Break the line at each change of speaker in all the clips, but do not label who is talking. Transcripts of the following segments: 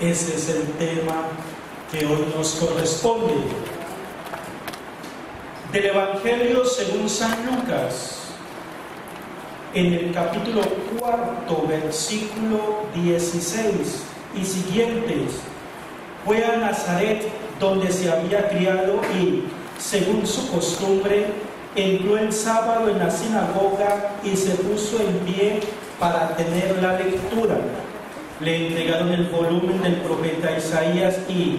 Ese es el tema que hoy nos corresponde. Del Evangelio según San Lucas, en el capítulo cuarto, versículo 16 y siguientes, fue a Nazaret donde se había criado y, según su costumbre, entró el sábado en la sinagoga y se puso en pie para tener la lectura. Le entregaron el volumen del profeta Isaías y,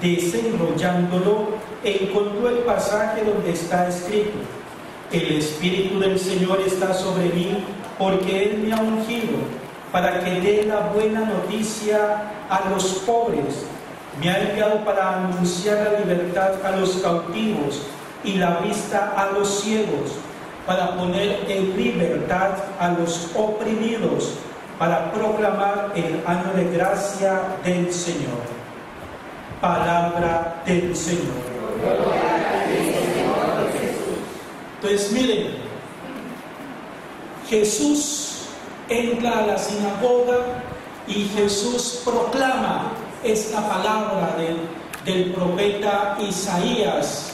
desenrollándolo, encontró el pasaje donde está escrito, el Espíritu del Señor está sobre mí porque Él me ha ungido para que dé la buena noticia a los pobres. Me ha enviado para anunciar la libertad a los cautivos y la vista a los ciegos, para poner en libertad a los oprimidos, para proclamar el año de gracia del Señor. Palabra del Señor. Pues miren, Jesús entra a la sinagoga y Jesús proclama esta palabra del, del profeta Isaías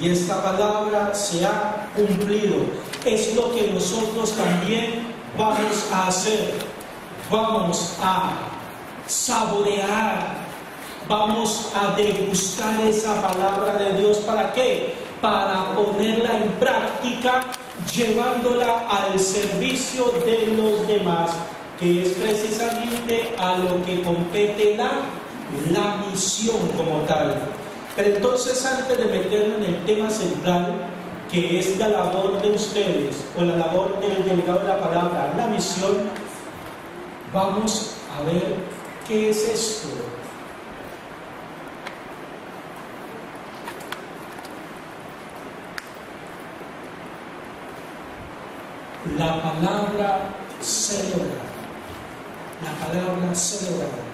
y esta palabra se ha cumplido. Es lo que nosotros también vamos a hacer. Vamos a saborear, vamos a degustar esa palabra de Dios. ¿Para qué? Para ponerla en práctica, llevándola al servicio de los demás, que es precisamente a lo que compete la, la misión como tal. Pero entonces, antes de meternos en el tema central, que es la labor de ustedes, o la labor del delegado de la palabra, la misión, vamos a ver qué es esto. La palabra celebrar. La palabra celebrar.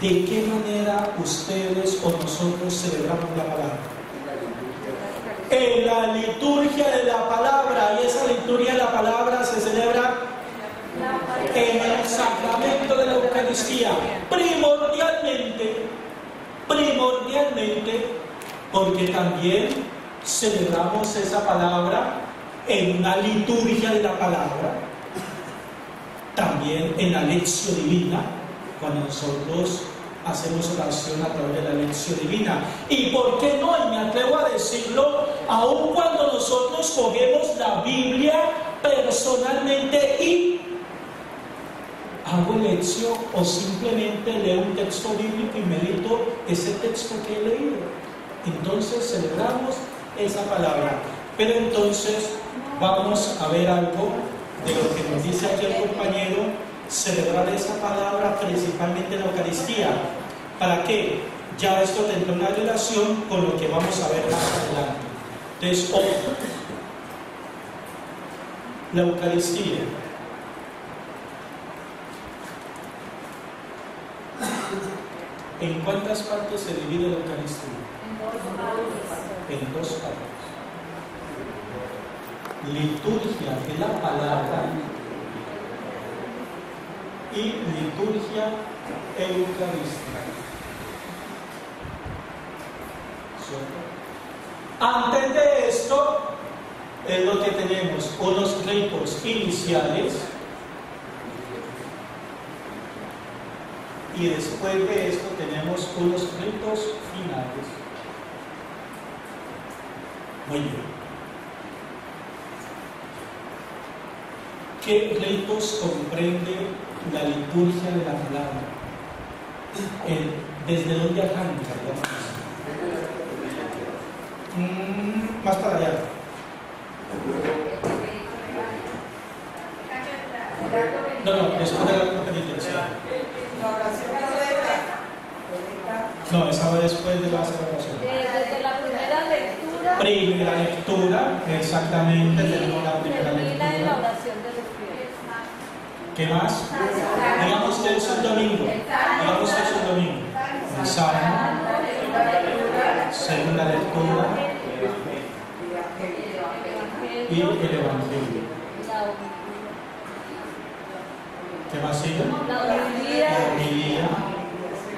¿De qué manera ustedes o nosotros celebramos la palabra? En la liturgia de la palabra, y esa liturgia de la palabra se celebra en el sacramento de la Eucaristía, primordialmente, primordialmente, porque también celebramos esa palabra en una liturgia de la palabra, también en la lección divina, cuando nosotros hacemos oración a través de la lección divina. ¿Y por qué no? Y me atrevo a decirlo, aun cuando nosotros cogemos la Biblia personalmente y hago lección o simplemente leo un texto bíblico y medito ese texto que he leído. Entonces celebramos esa palabra. Pero entonces vamos a ver algo de lo que nos dice aquí el compañero celebrar esa palabra principalmente en la Eucaristía. ¿Para qué? Ya esto tendrá una relación con lo que vamos a ver más adelante. Entonces, ojo, la Eucaristía. ¿En cuántas partes se divide la Eucaristía? En dos partes. Liturgia de la palabra y liturgia eucarística. Antes de esto es lo que tenemos, unos ritos iniciales y después de esto tenemos unos ritos finales. Muy bien. ¿Qué ritos comprende la liturgia de la palabra? ¿Desde dónde arranca? Mm, más para allá. No, no, después de la penitencia. No, esa va después de la celebración.
Desde la primera lectura.
Primera lectura, exactamente, tenemos la primera lectura.
oración de los fieles.
¿Qué más? Es un domingo. Es un domingo. El salmo, segunda lectura y el evangelio. ¿Qué más sigue?
La homilía.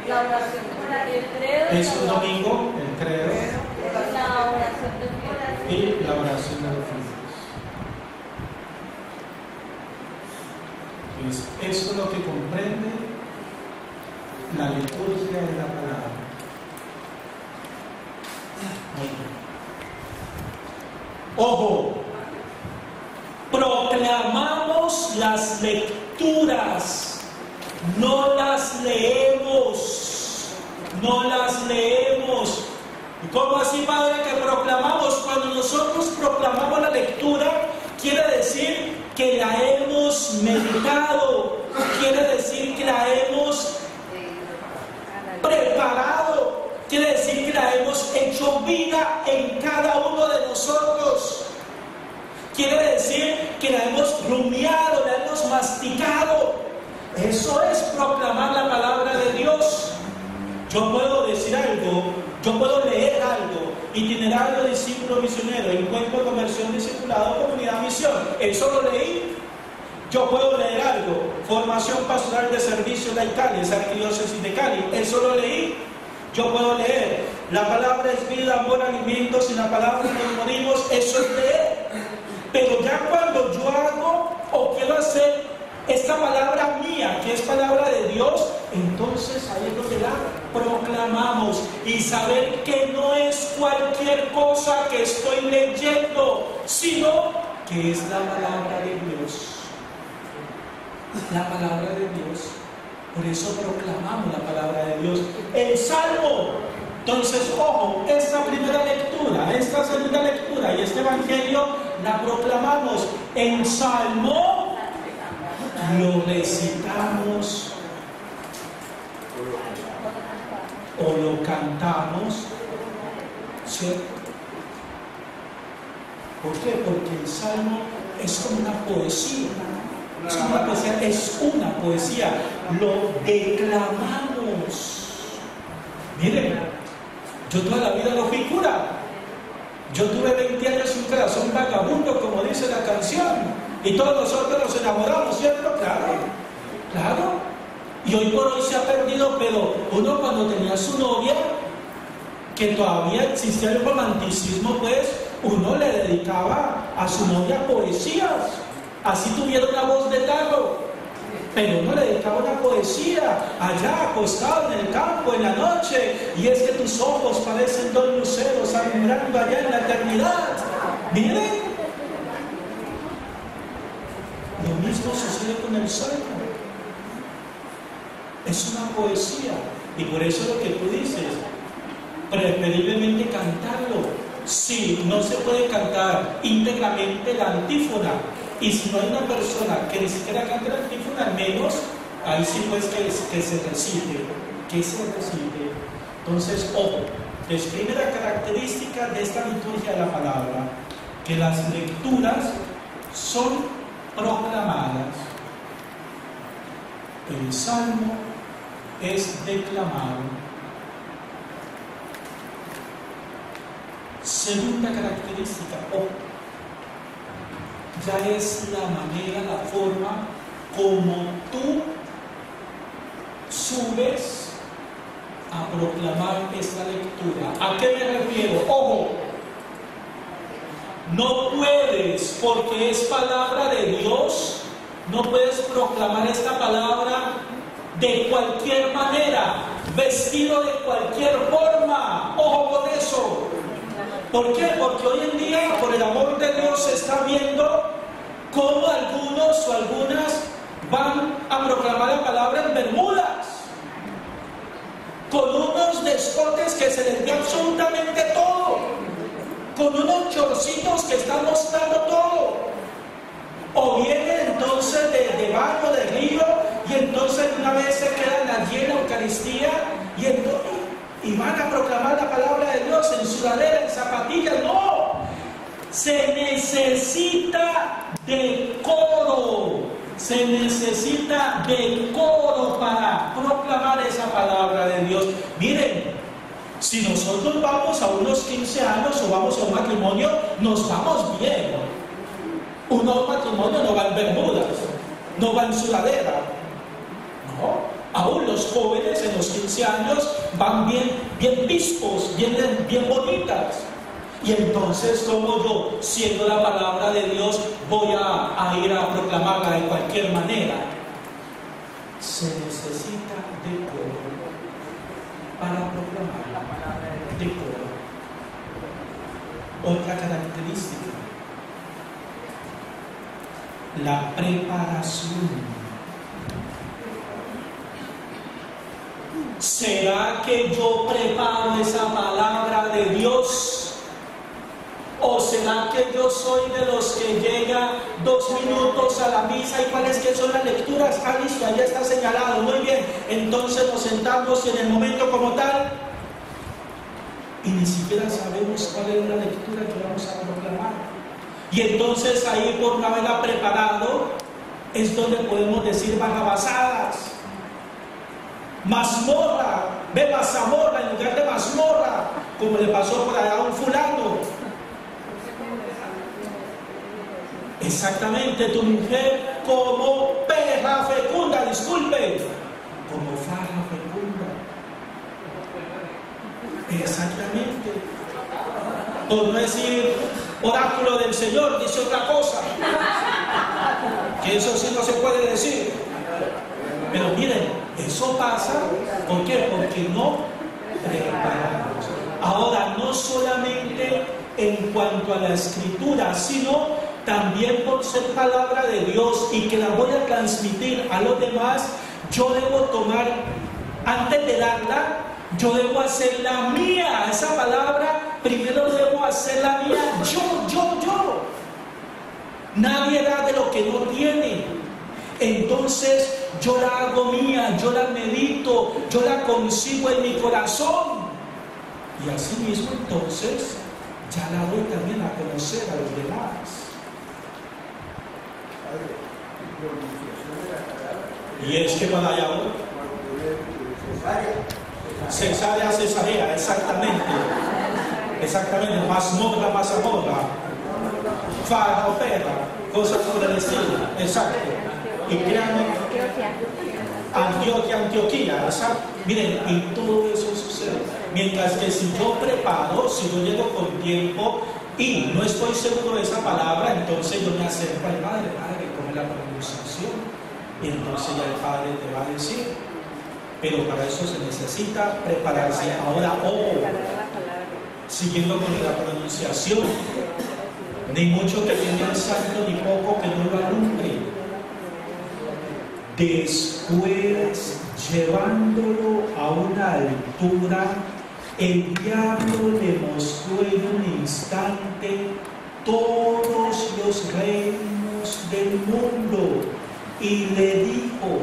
La
oración. El credo
Es un domingo, el credo
La oración del
y la oración de los fines. Pues eso es lo que comprende la liturgia de la palabra. Ojo, proclamamos las lecturas, no las leemos, no las leemos. ¿Y cómo así, Padre, que proclamamos? Cuando nosotros proclamamos la lectura, quiere decir que la hemos meditado, quiere decir que la hemos preparado, quiere decir que la hemos hecho vida en cada uno de nosotros. Quiere decir que la hemos rumiado, la hemos masticado. Eso es proclamar la palabra de Dios. Yo puedo decir algo, yo puedo leer algo, itinerario discípulo misionero, encuentro conversión discipulado, comunidad misión. Eso lo leí. Yo puedo leer algo, formación pastoral de servicio laical, es arquidiócesis de Cali. Eso lo leí. Yo puedo leer. La palabra es vida, amor, alimento. Sin la palabra nos morimos. Eso es leer. Pero ya cuando yo hago o quiero hacer esta palabra mía, que es palabra de Dios, entonces ahí es donde la proclamamos y saber que no es cualquier cosa que estoy leyendo, sino que es la palabra de Dios. La palabra de Dios. Por eso proclamamos la palabra de Dios. El Salmo. Entonces, ojo, esta primera lectura, esta segunda lectura y este Evangelio la proclamamos en Salmo, lo recitamos o lo cantamos, ¿cierto? ¿Por qué? Porque el Salmo es como una poesía. Es una poesía, es una poesía. Lo declamamos. Miren, yo toda la vida no fui cura. Yo tuve 20 años y un corazón vagabundo, como dice la canción. Y todos nosotros nos enamoramos, ¿cierto? Claro, claro. Y hoy por hoy se ha perdido, pero uno cuando tenía su novia, que todavía existía el romanticismo, pues uno le dedicaba a su novia poesías. Así tuviera una voz de tarro. Pero uno le dedicaba una poesía allá acostado en el campo en la noche. Y es que tus ojos parecen dos luceros alumbrando allá en la eternidad. Miren. Lo mismo sucede con el salmo. Es una poesía. Y por eso lo que tú dices, preferiblemente cantarlo. Si no se puede cantar íntegramente la antífona, y si no hay una persona que ni siquiera cante la antífona, al menos ahí sí pues que, que se recite, que se recite. Entonces, ojo, es primera característica de esta liturgia de la palabra, que las lecturas son proclamadas. El salmo es declamado. Segunda característica, ojo, ya es la manera, la forma como tú subes a proclamar esta lectura. ¿A qué me refiero? Ojo, no puedes, porque es palabra de Dios, no puedes proclamar esta palabra de cualquier manera, vestido de cualquier forma. Ojo con eso. ¿Por qué? Porque hoy en día, por el amor de Dios, se está viendo cómo algunos o algunas van a proclamar la palabra en Bermudas, con unos descotes que se les ve absolutamente todo, con unos chorcitos que están mostrando todo. O vienen entonces de, de baño, de río, y entonces una vez se quedan allí en la Eucaristía, y entonces y van a proclamar la palabra de Dios en sudadera, en zapatillas. No, se necesita de coro, se necesita de coro para proclamar esa palabra de Dios. Miren, si nosotros vamos a unos 15 años o vamos a un matrimonio, nos vamos bien. Uno un matrimonio no va en Bermudas, no va en sudadera. No, aún los jóvenes en los 15 años van bien, bien vispos, bien, bien bonitas. Y entonces, como yo, siendo la palabra de Dios, voy a, ir a proclamarla de cualquier manera. Se necesita de coro para proclamarla. De coro. Otra característica, la preparación. ¿Será que yo preparo esa palabra de Dios? ¿O será que yo soy de los que llega dos minutos a la misa y cuáles que son las lecturas? Ah, listo, ya está señalado, muy bien. Entonces nos sentamos en el momento como tal, y ni siquiera sabemos cuál es la lectura que vamos a proclamar. Y entonces ahí por una haberla preparado, es donde podemos decir barrabasadas. Mazmorra, ve mazamorra en lugar de mazmorra, como le pasó por allá a un fulano Exactamente, tu mujer como perra fecunda, disculpe, como faja fecunda. Exactamente. Por no decir oráculo del Señor, dice otra cosa. Que eso sí no se puede decir. Pero miren, eso pasa, ¿por qué? Porque no preparamos. Ahora, no solamente en cuanto a la escritura, sino también por ser palabra de Dios y que la voy a transmitir a los demás, yo debo tomar, antes de darla, yo debo hacerla mía. Esa palabra primero debo hacerla mía yo, yo, yo. Nadie da de lo que no tiene. Entonces yo la hago mía, yo la medito, yo la consigo en mi corazón. Y así mismo entonces ya la doy también a conocer a los demás. Y es que para allá cesárea, cesárea, exactamente. Exactamente, mazmorra, mazamorra, faja o perra, cosas por el estilo, exacto. Y créanme, Antioquia, Antioquía. Miren, y todo eso sucede. Mientras que si yo preparo, si yo llego con tiempo y no estoy seguro de esa palabra, entonces yo me acerco al Padre, Padre, ¿cómo es la pronunciación? Y entonces ya el Padre te va a decir. Pero para eso se necesita prepararse. Ahora, ojo, siguiendo con la pronunciación, ni mucho que tenga el santo, ni poco que no lo alumbre. Después, llevándolo a una altura el diablo le mostró en un instante todos los reinos del mundo y le dijo,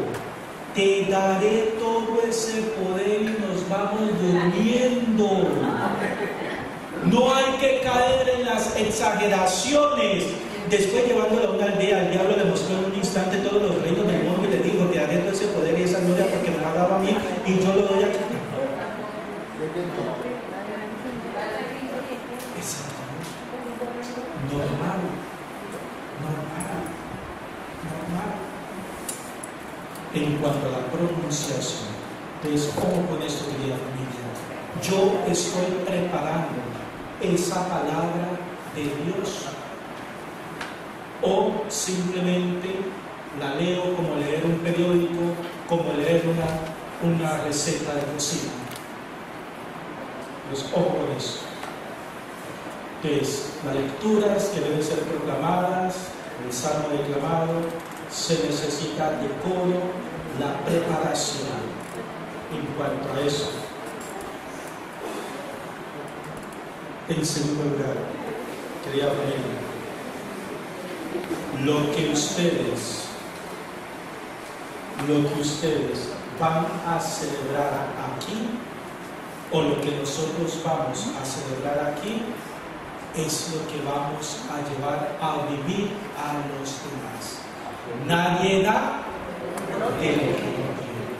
te daré todo ese poder y nos vamos durmiendo. No hay que caer en las exageraciones. Después llevándolo a una aldea, el diablo le mostró en un instante todos los reinos del mundo y le dijo, te daré todo ese poder y esa gloria porque me lo ha dado a mí y yo lo doy a Normal, normal, normal. En cuanto a la pronunciación, entonces, ¿cómo con esto, querida familia? Yo estoy preparando esa palabra de Dios o simplemente la leo como leer un periódico, como leer una, una receta de cocina los ojos Entonces, las lecturas que deben ser proclamadas, el salmo declamado, se necesita decoro, la preparación en cuanto a eso. En segundo lugar, quería familia, lo que ustedes, lo que ustedes van a celebrar aquí o lo que nosotros vamos a celebrar aquí es lo que vamos a llevar a vivir a los demás. Nadie da de lo que no tiene.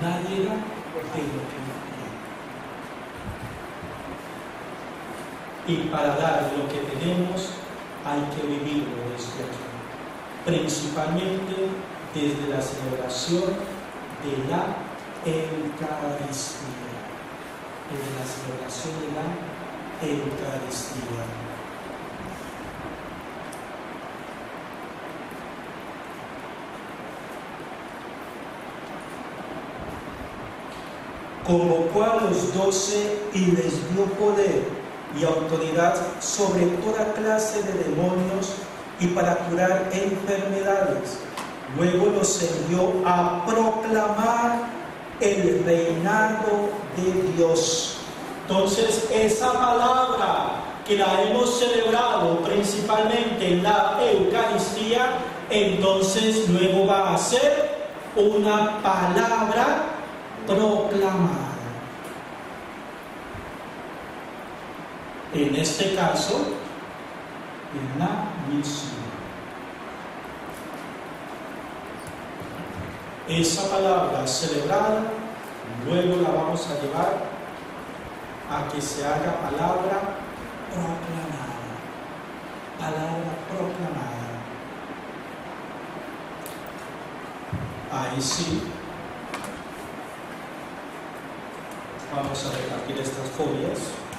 Nadie da de lo que no tiene. Y para dar lo que tenemos hay que vivirlo desde aquí. Principalmente desde la celebración de la Eucaristía, de la celebración de la Eucaristía. convocó a los doce y les dio poder y autoridad sobre toda clase de demonios y para curar enfermedades. Luego los envió a proclamar el reinado de Dios. Entonces, esa palabra que la hemos celebrado principalmente en la Eucaristía, entonces luego va a ser una palabra proclamada. En este caso, en la misión. Esa palabra celebrada, luego la vamos a llevar a que se haga palabra proclamada. Palabra proclamada. Ahí sí. Vamos a repartir estas folias.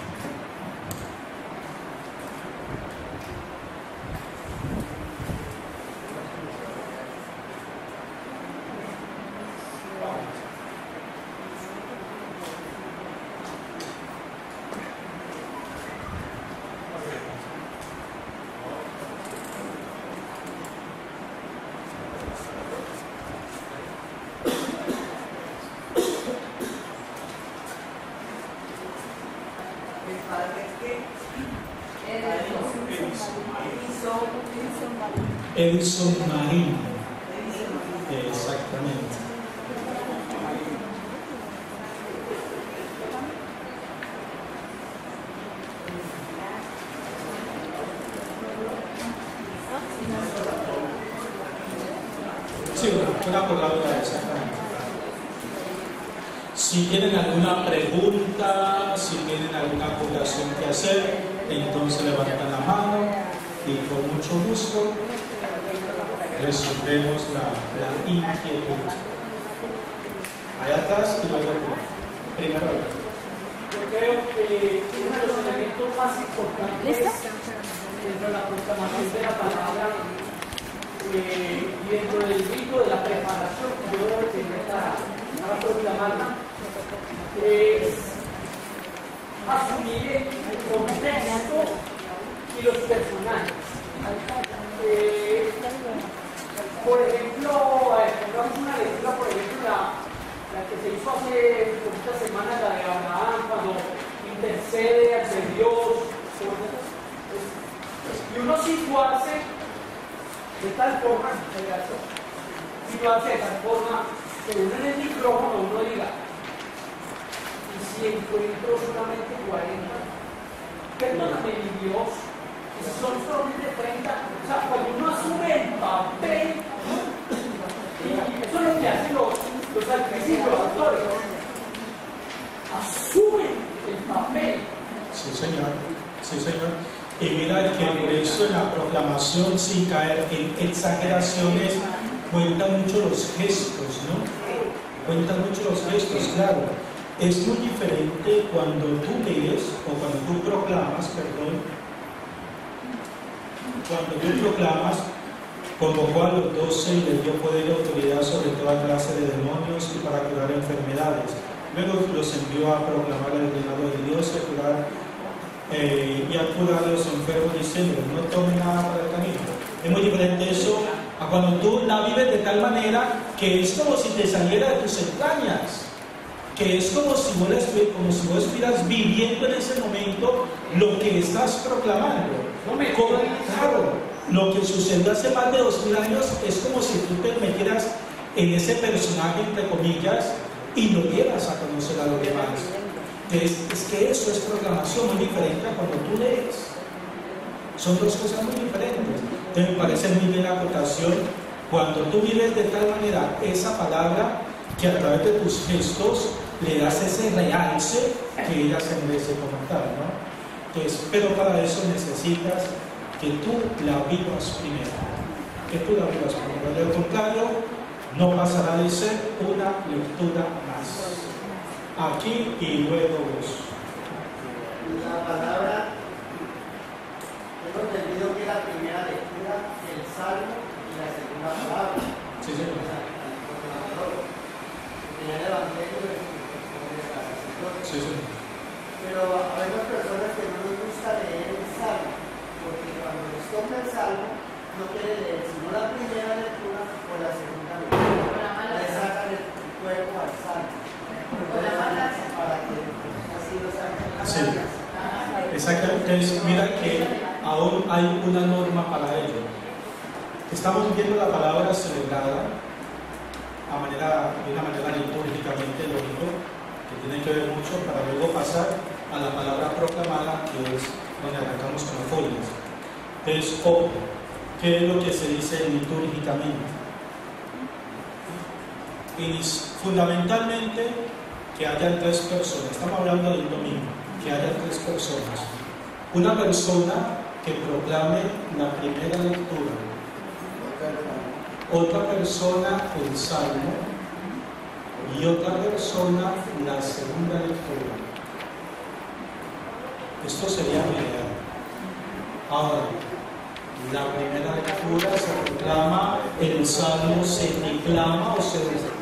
Forma uno en el micrófono uno diga, y si encuentro solamente 40, perdóname mi Dios, son solamente 30, o sea, cuando uno asume el papel eso es lo que hacen los, los actrices los actores. Asumen el papel.
Sí, señor. Sí, señor. Y mira que por eso la proclamación, sin caer en exageraciones, cuentan mucho los gestos, ¿no? Cuentan mucho los gestos, claro. Es muy diferente cuando tú lees o cuando tú proclamas, perdón, cuando tú proclamas convocó a los doce y les dio poder y autoridad sobre toda clase de demonios y para curar enfermedades. Luego los envió a proclamar el reinado de Dios y a curar, eh, y a curar a los enfermos diciendo, no tomen nada para el camino. Es muy diferente eso a cuando tú la vives de tal manera que es como si te saliera de tus entrañas que es como si, vos, como si vos estuvieras viviendo en ese momento lo que estás proclamando. No me claro, lo que sucedió hace más de dos mil años es como si tú te metieras en ese personaje, entre comillas, y lo dieras a conocer a los demás. Es, es que eso es proclamación muy diferente a cuando tú lees. Son dos cosas muy diferentes. Entonces me parece muy bien la acotación cuando tú vives de tal manera esa palabra que a través de tus gestos le das ese realce que ella se merece comentar, ¿no? Entonces, pero para eso necesitas que tú la vivas primero, que tú la vivas primero. De lo contrario, No pasará de ser una lectura más. Aquí y luego vos.
La palabra, hemos entendido que la primera lectura, el salmo y la segunda palabra.
Sí, señor.
el Evangelio
Sí, señor.
Pero hay unas personas que no les gusta leer el salmo, porque cuando les toca el salmo, no quieren leer sino la primera lectura o la segunda lectura. Le sacan el cuerpo al salmo. Para que así lo saquen.
Sí. Exactamente. Entonces, mira que aún hay una norma para ello. Estamos viendo la palabra celebrada a manera, de una manera litúrgicamente lógico, que tiene que ver mucho para luego pasar a la palabra proclamada, que es donde arrancamos con las folias. Entonces, ojo, ¿qué es lo que se dice litúrgicamente? Y fundamentalmente que haya tres personas, estamos hablando del domingo, que haya tres personas. Una persona que proclame la primera lectura, otra persona el salmo y otra persona la segunda lectura. Esto sería lo ideal. Ahora, la primera lectura se proclama, el salmo se declama o se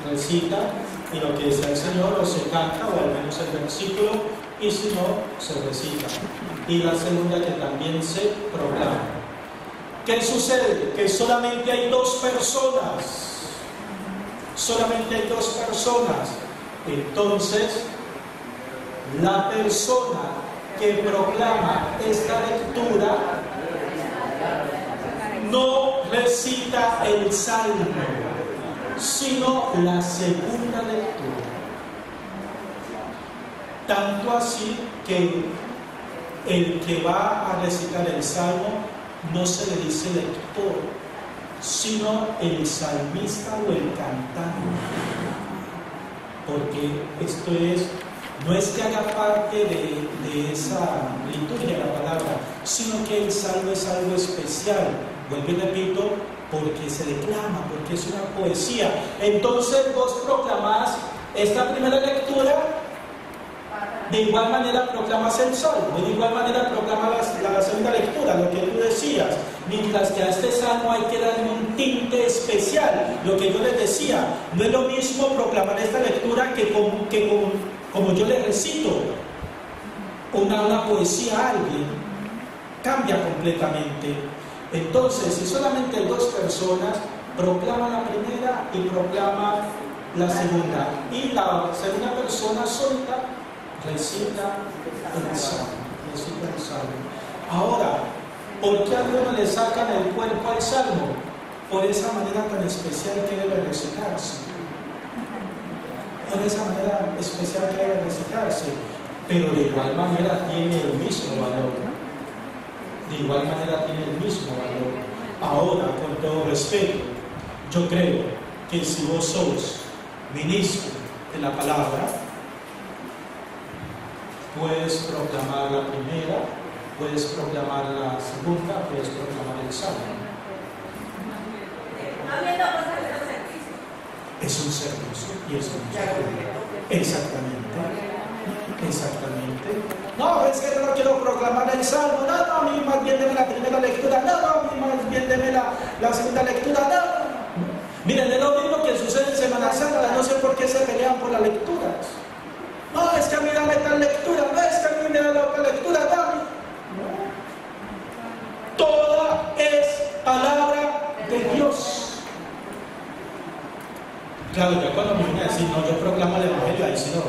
recita y lo que dice el Señor o se canta o al menos el versículo y si no, se recita. Y la segunda que también se proclama. ¿Qué sucede? Que solamente hay dos personas. Solamente hay dos personas. Entonces, la persona que proclama esta lectura no recita el salmo, sino la segunda lectura. Tanto así que el que va a recitar el salmo no se le dice lector, sino el salmista o el cantante. Porque esto es, no es que haga parte de, de esa liturgia la palabra, sino que el salmo es algo especial. Vuelvo y repito, porque se declama, porque es una poesía. Entonces vos proclamás esta primera lectura de igual manera proclamas el salmo, de igual manera proclamas la, segunda lectura, lo que tú decías, mientras que a este salmo hay que darle un tinte especial, lo que yo les decía, no es lo mismo proclamar esta lectura que como, yo le recito. Una, una poesía a alguien, cambia completamente. Entonces, si solamente dos personas proclaman la primera y proclaman la segunda, y la segunda persona solta recita el salmo, recita el salmo. Ahora, ¿por qué algunos le sacan el cuerpo al salmo? Por esa manera tan especial que debe recitarse. Por esa manera especial que debe recitarse. Pero de igual manera tiene el mismo valor. De igual manera tiene el mismo valor. Ahora, con todo respeto, yo creo que si vos sos ministro de la palabra, Puedes proclamar la primera, puedes proclamar la segunda, puedes proclamar el salmo. Es un servicio y es un servicio. Exactamente. Exactamente. No, es que yo no quiero proclamar el salmo. No, no, a mí más bien deme la primera lectura. No, no, a mí más bien deme la, la segunda lectura. No. Miren, es lo mismo que sucede en Semana Santa. No sé por qué se pelean por las lecturas. No, es que a mí dame tal lectura, no es que a mí me da la lectura, dame. No. Toda es palabra de Dios. Claro, yo cuando me viene a decir, no, yo proclamo el Evangelio, ahí sí no.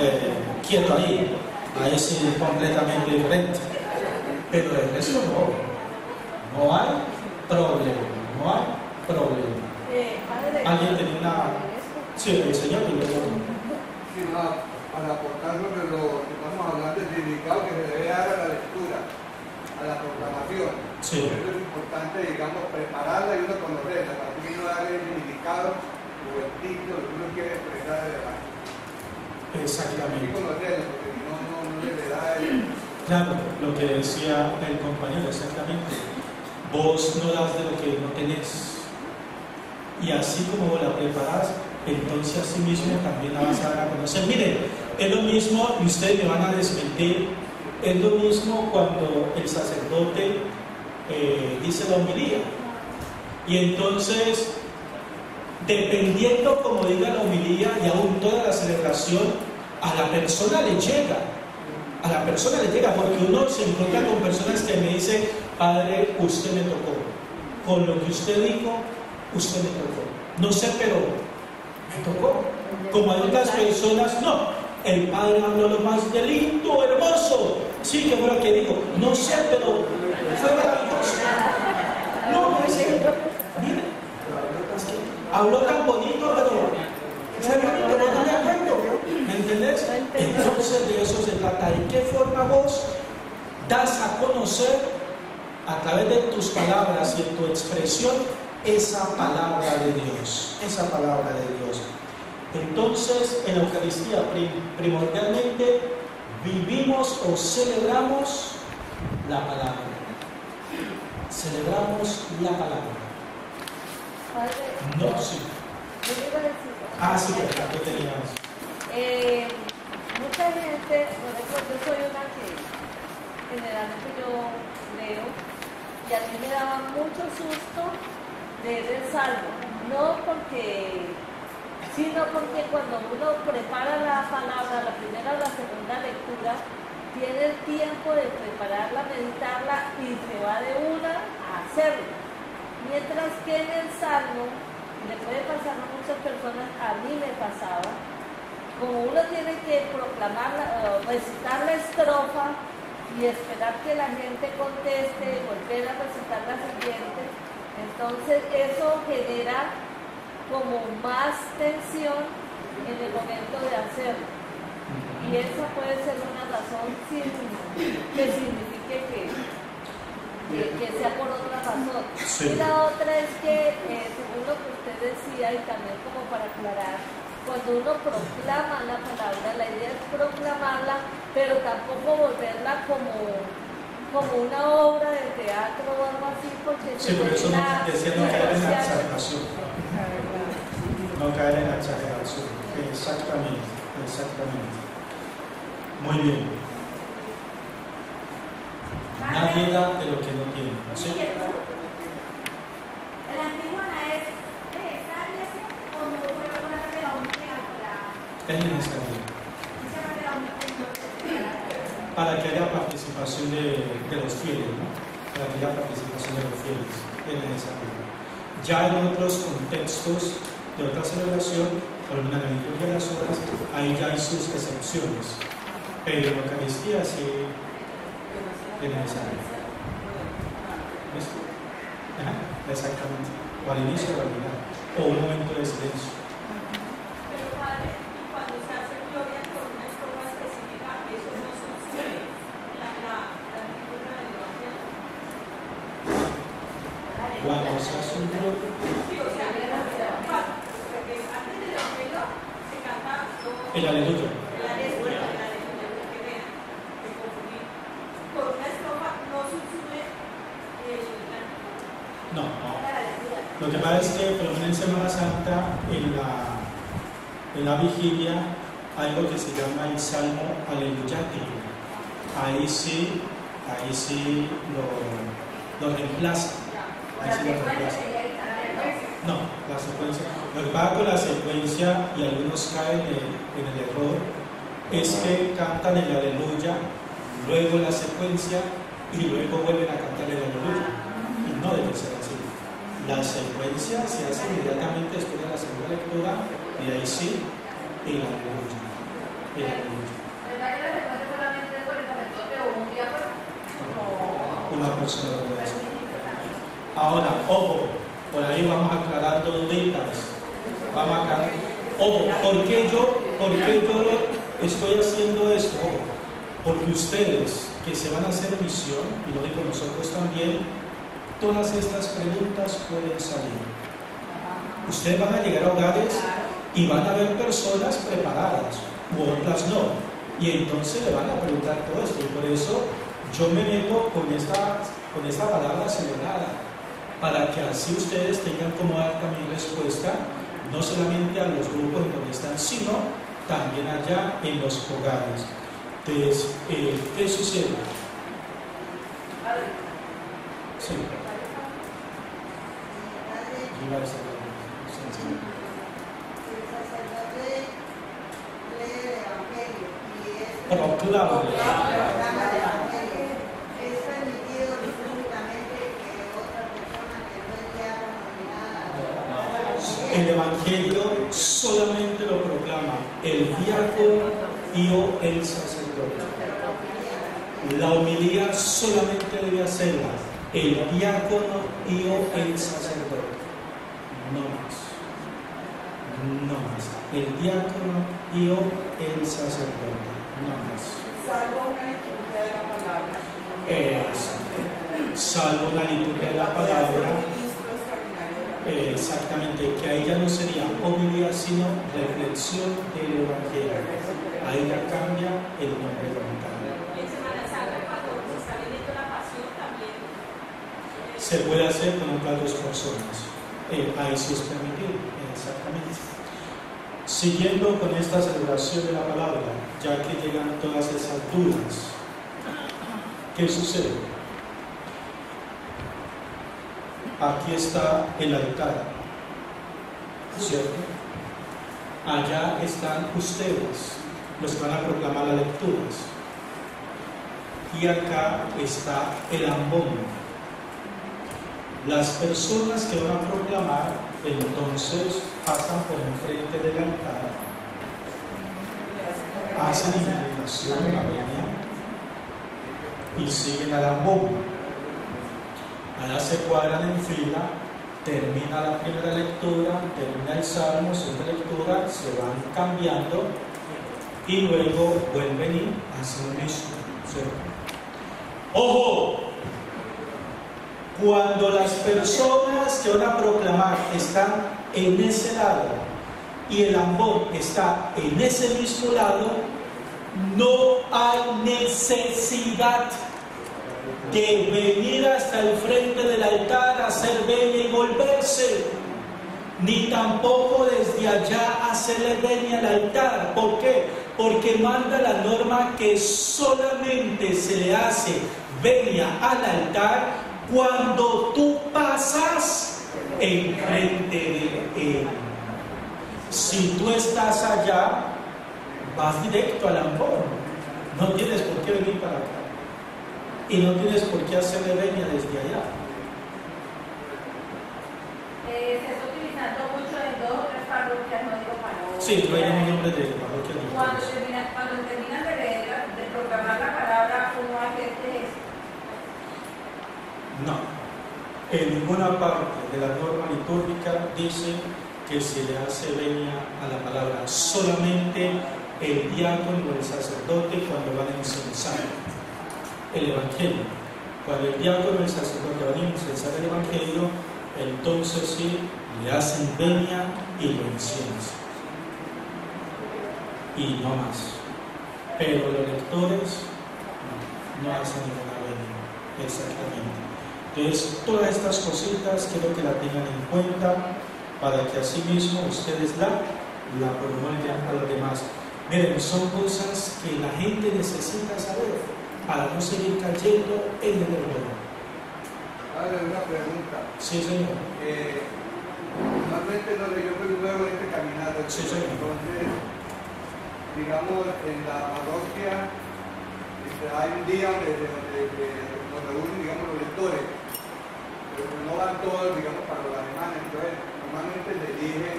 Eh, quieto ahí, ahí sí es completamente diferente. Pero el resto no. No hay problema, no hay problema. Eh, Alguien tenía una. Sí, el Señor y
para aportar sobre lo que estamos hablando, el significado que se debe dar a la lectura, a la proclamación.
Sí.
Por eso es importante, digamos, prepararla y uno conocerla, para que uno darle el significado o el título que uno quiere expresar de la
Exactamente.
Y conocerla, porque no, no, no le da el...
Claro, lo que decía el compañero, exactamente. Vos no das de lo que no tenés. y así como la preparas, entonces así mismo también la vas a dar a conocer. Miren, es lo mismo, y ustedes me van a desmentir, es lo mismo cuando el sacerdote eh, dice la homilía. Y entonces, dependiendo como diga la homilía y aún toda la celebración, a la persona le llega. A la persona le llega, porque uno se encuentra con personas que me dicen, Padre, usted me tocó. Con lo que usted dijo, usted me tocó. No sé, pero me tocó. Como hay otras personas, no. El Padre habló lo más de lindo, hermoso. Sí, que fue lo que dijo. No sé, pero fue maravilloso. No, no es Mire, habló tan bonito, pero no me acuerdo. ¿Me entendés? Entonces de eso se trata. ¿De qué forma vos das a conocer a través de tus palabras y en tu expresión esa palabra de Dios? Esa palabra de Dios. Entonces, en la Eucaristía primordialmente vivimos o celebramos la palabra. Celebramos la palabra.
Padre,
No, sí. Ah, sí, ¿verdad? ¿Qué tenías?
Eh, mucha gente, por ejemplo, yo soy una que generalmente yo leo y a mí me daba mucho susto leer el salmo, no porque, sino porque cuando uno prepara la palabra, la primera o la segunda lectura, tiene el tiempo de prepararla, meditarla y se va de una a hacerlo. Mientras que en el salmo, le puede pasar a muchas personas, a mí me pasaba, como uno tiene que proclamar, la- o recitar la estrofa y esperar que la gente conteste, volver a recitar la siguiente, entonces eso genera como más tensión en el momento de hacerlo. Y esa puede ser una razón sin, que signifique que, que, que sea por otra razón.
Sí.
Y la otra es que, eh, según lo que usted decía, y también como para aclarar, cuando uno proclama la palabra, la idea es proclamarla, pero tampoco volverla como, como una obra de teatro o algo así, porque
Sí, por eso no,
termina
decía no caer en la exageración. No caer en la exageración. Exactamente, exactamente. Muy bien. Nadie da de lo que no tiene. ¿sí?
El antiguo es necesario como fue una de la unidad
Es necesario. Para que haya participación de, los fieles, ¿no? Para que haya participación de los fieles. Es necesario. Ya en otros contextos de otra celebración, por en la liturgia de las horas, ahí ya hay sus excepciones. Pero en la Eucaristía sí es necesario. ¿Listo? Exactamente. O al inicio o al final. O un momento de silencio.
Pero padre, cuando se hace gloria con una estrofa específica, eso no sucede la, la, la lectura del Evangelio.
Cuando se hace un grupo,
Sí, o sea, cuando- porque antes del Evangelio se canta todo-
el aleluya.
la lectura de la lectura, porque vean, me confundí. Con el, la,
No, no. Lo que pasa es que, por en Semana Santa, en la, en la vigilia, hay algo que se llama el Salmo Aleluyático. Ahí sí, ahí sí lo, lo reemplaza. Ahí sí lo reemplaza. No, la secuencia. Lo que pasa con la secuencia, y algunos caen en, en el error, es que cantan el aleluya, luego la secuencia, y luego vuelven a cantar el aleluya. Y no debe ser así. La secuencia se hace inmediatamente después de la segunda lectura, y ahí sí, el aleluya. El aleluya. Una persona lo puede hacer. Ahora, ojo, por ahí vamos a aclarar dos duditas. Vamos a aclarar. Ojo, ¿por qué yo, por qué yo estoy haciendo esto? Porque ustedes que se van a hacer misión, y lo digo nosotros también, todas estas preguntas pueden salir. Ustedes van a llegar a hogares y van a ver personas preparadas, u otras no. Y entonces le van a preguntar todo esto. Y por eso yo me meto con esta, con esta palabra celebrada. Para que así ustedes tengan como dar también respuesta, no solamente a los grupos en donde están, sino también allá en los hogares. Entonces, eh, ¿qué sucede? Sí. Iba a decir algo. Sí, sí.
El sacerdote lee el Evangelio y es
Proclama.
proclama el Evangelio. Es permitido públicamente que otra persona que no es diácono ni nada
El Evangelio solamente lo proclama el diácono y o el sacerdote. La homilía solamente debe hacerla el diácono y o el sacerdote. No más. No más. El diácono y o el sacerdote. No más.
Salvo una liturgia de la palabra.
Exacto. Salvo la liturgia de la palabra.
Ministro extraordinario de la
Eh, Exactamente, que ahí ya no sería homilía, sino reflexión del Evangelio. Ahí ya cambia el nombre
eh,
Se puede hacer con otras dos personas. Eh, ahí sí es permitido, exactamente. Siguiendo con esta celebración de la palabra, ya que llegan todas esas dudas, ¿qué sucede? Aquí está el altar, ¿cierto? Allá están ustedes, los que van a proclamar las lecturas. Y acá está el ambón. Las personas que van a proclamar, entonces pasan por enfrente del altar, hacen inclinación a la y siguen al ambón. Allá se cuadran en fila, termina la primera lectura, termina el salmo, segunda lectura, se van cambiando y luego vuelven y hacen lo mismo. ¡Ojo! Cuando las personas que van a proclamar están en ese lado y el ambón está en ese mismo lado, no hay necesidad de venir hasta el frente del altar, hacer venia y volverse, ni tampoco desde allá hacerle venia al altar. ¿Por qué? Porque manda la norma que solamente se le hace venia al altar cuando tú pasas enfrente de él. Si tú estás allá, vas directo al ambón. No tienes por qué venir para acá. Y no tienes por qué hacerle venia desde allá.
Eh, se está utilizando mucho en dos o tres parroquias, no digo parroquias.
Sí, no hay ningún nombre de parroquia
Cuando terminan, cuando terminan de leer, de proclamar la palabra, uno hace gesto.
No. En ninguna parte de la norma litúrgica dice que se le hace venia a la palabra. Solamente el diácono o el sacerdote cuando van a incensar el Evangelio. Cuando el diácono el sacerdote van a incensar el Evangelio, entonces sí le hacen venia y lo. Y no más. Pero los lectores no, hacen ninguna venia. Exactamente. Entonces, todas estas cositas quiero que la tengan en cuenta para que así mismo ustedes la, la promuevan a los demás. Miren, son cosas que la gente necesita saber para no seguir cayendo en el error.
Ahora una pregunta.
Sí, señor.
Eh, normalmente no, yo en este caminado.
Sí, señor.
Entonces, digamos, en la parroquia este, hay un día donde, donde, donde nos reúnen, digamos, los lectores, pero no van todos, digamos, para la semana. Entonces, normalmente se eligen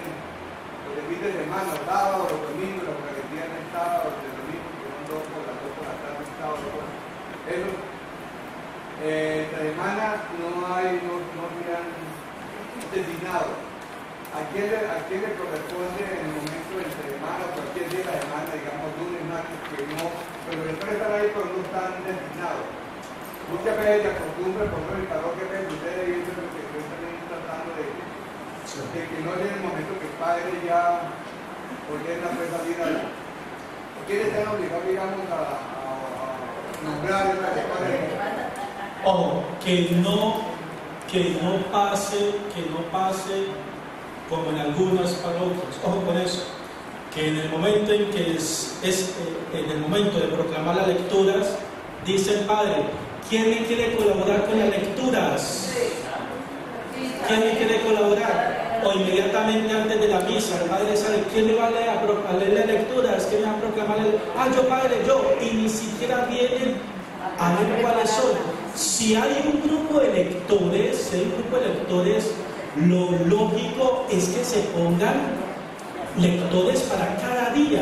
los de fin de semana, los sábados, los los que el sábado, los domingos, que son dos por Eso. Eh, esta semana no hay, no, no se han designado. ¿A quién, le, ¿A quién le corresponde en el momento de entre semana o cualquier día de la semana, digamos lunes, martes, que no, pero lectores están ahí pero no están designados? Muchas veces la costumbre, por ejemplo, el parroquia que ustedes y eso es lo que yo también tratando de que no llegue el momento que el padre ya ordena pues salir a la... ¿Quiénes están obligados, digamos, a, nombrar esta?
Ojo, que no que no pase, que no pase como en algunas parroquias. Ojo con eso. Que en el momento en que es eh, en el momento de proclamar las lecturas, dice el Padre, ¿quién me quiere colaborar con las lecturas? ¿Quién me quiere colaborar? O inmediatamente antes de la misa, el Padre sabe, ¿quién le va a leer, a leer las lecturas? ¿Quién me va a proclamar? el- Ah, yo Padre, yo. Y ni siquiera vienen a ver cuáles son. Si hay un grupo de lectores, si hay un grupo de lectores, lo lógico es que se pongan lectores para cada día.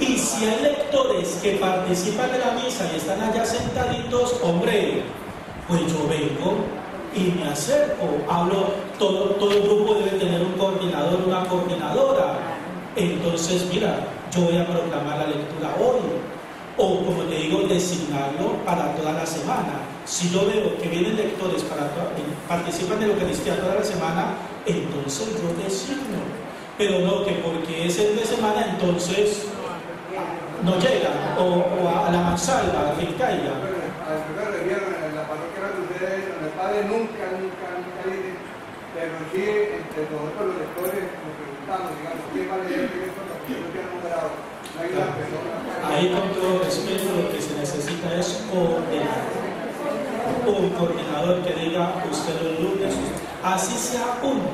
Y si hay lectores que participan de la misa y están allá sentaditos, hombre, pues yo vengo y me acerco. Hablo, todo, todo grupo debe tener un coordinador, una coordinadora. Entonces, mira, yo voy a proclamar la lectura hoy. O como te digo, designarlo para toda la semana. Si yo veo que vienen lectores para eh, participan de la Eucaristía toda la semana, entonces yo designo. Pero no que porque es el de semana, entonces no llegan. O, o a la mansalva, que caiga.
Al primero le vieron en la parroquia de nunca, nunca, nunca dice, pero sí entre nosotros los lectores nos preguntamos, digamos, ¿quién va a leer esto? Porque no tiene numerado. No hay una persona.
Ahí con todo respeto lo que se necesita es coordinar. Un coordinador que diga usted los lunes, así sea uno.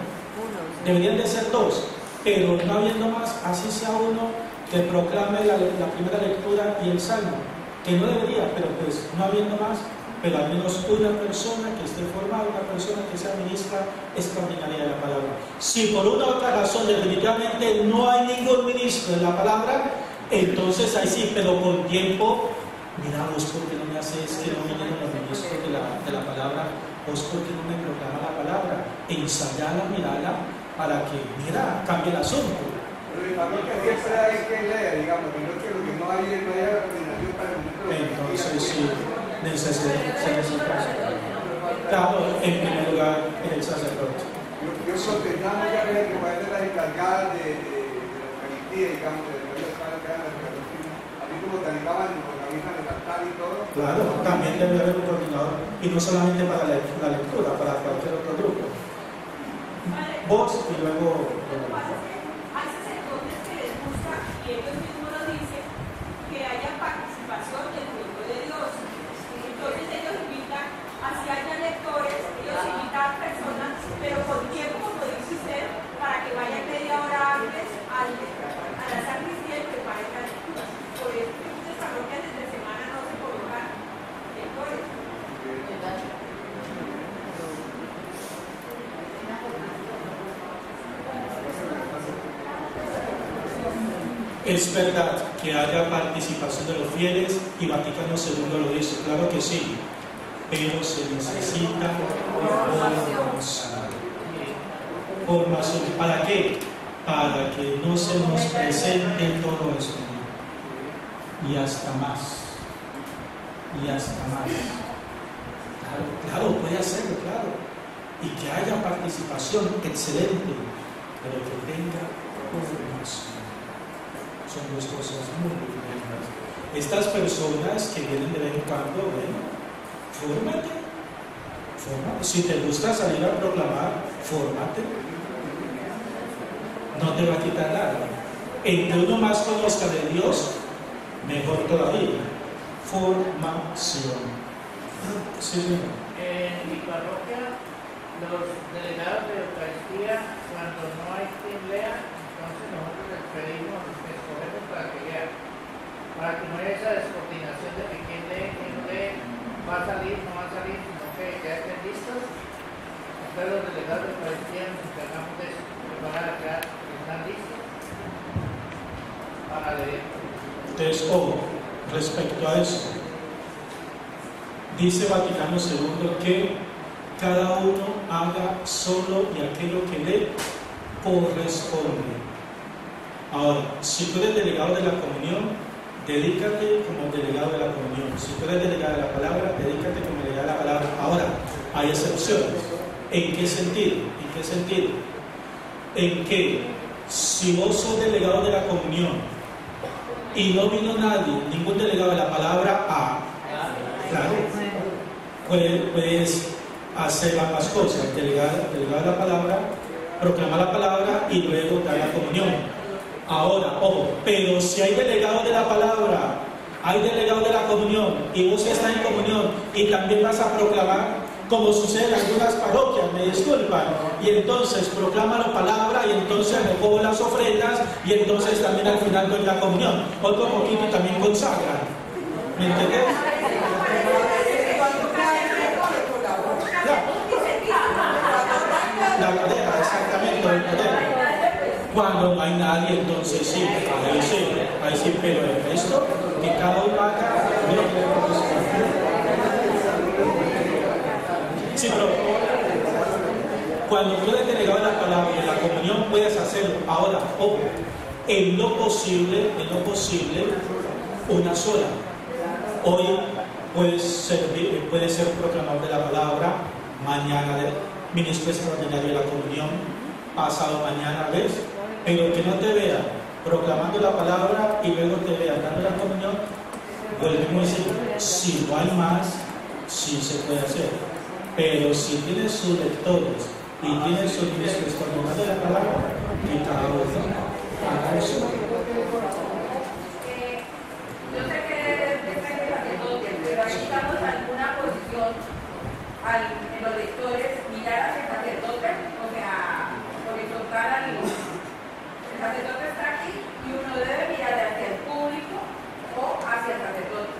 Deberían de ser dos, pero no habiendo más, así sea uno que proclame la, la primera lectura y el salmo. Que no debería, pero pues no habiendo más, pero al menos una persona que esté formada, una persona que sea ministra extraordinaria de la palabra. Si por una u otra razón definitivamente no hay ningún ministro de la palabra, entonces ahí sí, pero con tiempo, mira vos por qué no me haces que no vinieron los ministros de la, de la palabra, vos por qué no me proclama la palabra, ensayala, mirala, para que, mira, cambie el asunto.
Pero la parroquia siempre hay que leer, digamos, que no que que no hay es no hay la coordinación para el
Entonces sí, necesita. Claro, en primer lugar, el sacerdote.
Yo, yo ya muchas veces que ser las encargadas de, de, de la Eucaristía, digamos, de la Eucaristía, como te animaban y todo,
Claro, también debe haber un coordinador, y no solamente para la, la lectura, para cualquier otro grupo. Vos y luego...
Lo que pasa es que hay sacerdotes que les gusta, y ellos mismos lo dicen, que haya participación del pueblo de Dios. Entonces ellos invitan, así haya lectores, ellos invitan personas, pero con tiempo, como dice usted, para que vayan media hora antes al, a la sacristía y preparen las lecturas. Por eso en muchas parroquias desde semana no se colocan lectores.
Es verdad que haya participación de los fieles y Vaticano II lo dice, claro que sí, pero se necesita formación. Formación, ¿para qué? Para que no se nos presente todo esto. Y hasta más. Y hasta más. Claro, claro, puede hacerlo, claro. Y que haya participación, excelente, pero que tenga formación son dos cosas muy diferentes. Estas personas que vienen de vez en cuando, bueno, fórmate, fórmate. Si te gusta salir a proclamar, fórmate. No te va a quitar nada. Entre uno más conozca de Dios, mejor todavía. Formación. Sí, señor.
En mi parroquia, los delegados de Eucaristía, cuando no hay quien lea, entonces nosotros les pedimos, les escogemos para que lean, para que no haya esa descoordinación de que quién lee, quién lee, va a salir, no va a salir, sino que ya estén listos. Entonces los delegados de Eucaristía nos encargamos de eso, preparar a que están listos para leer.
Entonces, ojo, respecto a eso, dice Vaticano II que cada uno haga solo y aquello que le corresponde. Ahora, si tú eres delegado de la comunión, dedícate como delegado de la comunión. Si tú eres delegado de la palabra, dedícate como delegado de la palabra. Ahora, hay excepciones. ¿En qué sentido? ¿En qué sentido? En que si vos sos delegado de la comunión y no vino nadie, ningún delegado de la palabra A, claro, pues hacer ambas cosas, delegar, delegar la palabra, proclamar la palabra y luego dar la comunión. Ahora, ojo, pero si hay delegado de la palabra, hay delegado de la comunión y vos estás en comunión y también vas a proclamar, como sucede en algunas parroquias, me disculpan, y entonces proclama la palabra y entonces recojo las ofrendas y entonces también al final doy la comunión. Otro poquito también consagran. ¿Me entendés? La cadera, exactamente, el poder. Cuando no hay nadie, entonces sí, ahí sí, ahí sí, pero el que cada uno haga. Sí, pero cuando tú eres delegado de la palabra y en la comunión puedes hacerlo. Ahora, ojo, en lo posible, en lo posible, una sola. Hoy puedes servir, puede ser proclamador de la palabra, mañana de ministro extraordinario de la comunión, pasado mañana, ¿ves? Pero que no te vea proclamando la palabra y luego te vea dando la comunión, volvemos a decir, si no hay más, sí se puede hacer. Pero si tienes sus lectores y tienes sus ministros de la palabra, que cada uno haga eso.
En posición al, en los lectores mirar hacia el sacerdote, o sea, horizontal al El sacerdote está aquí y uno debe mirar hacia el público o hacia el sacerdote.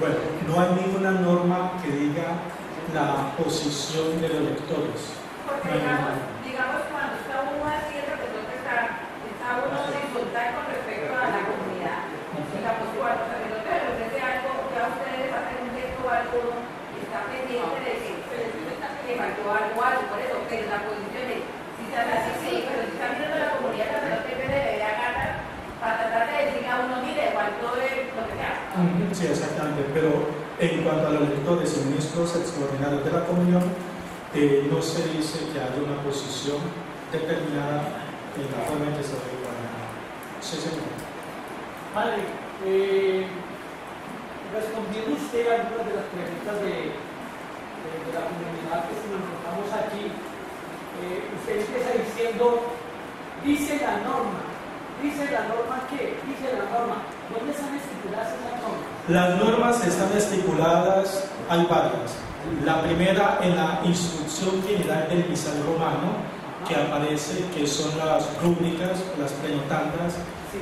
Bueno, no hay ninguna norma que diga la posición de los lectores.
Porque
No
digamos, digamos cuando está uno así, el sacerdote está, está uno horizontal con respecto a la comunidad. La postura del sacerdote le ofrece algo, ya ustedes hacen un gesto o algo, está pendiente de que le faltó algo, algo, por eso, pero la posición es, si se hace así, sí, pero si está mirando la comunidad, el sacerdote debe de dar ganas para tratar de decirle a uno, mire, faltó lo que sea.
Sí, exactamente. Pero en cuanto a los lectores y ministros extraordinarios de la comunión, eh, no se dice que haya una posición determinada en la forma en que se. Sí, señor.
Padre, eh, respondiendo usted a algunas de las preguntas de, de, de la comunidad que nos encontramos aquí, eh, usted empieza diciendo, dice la norma, dice la norma qué, dice la norma, ¿dónde están estipuladas esas normas?
Las normas están estipuladas, hay varias. La primera en la instrucción general del misal romano, que aparece, que son las rúbricas, las prenotandas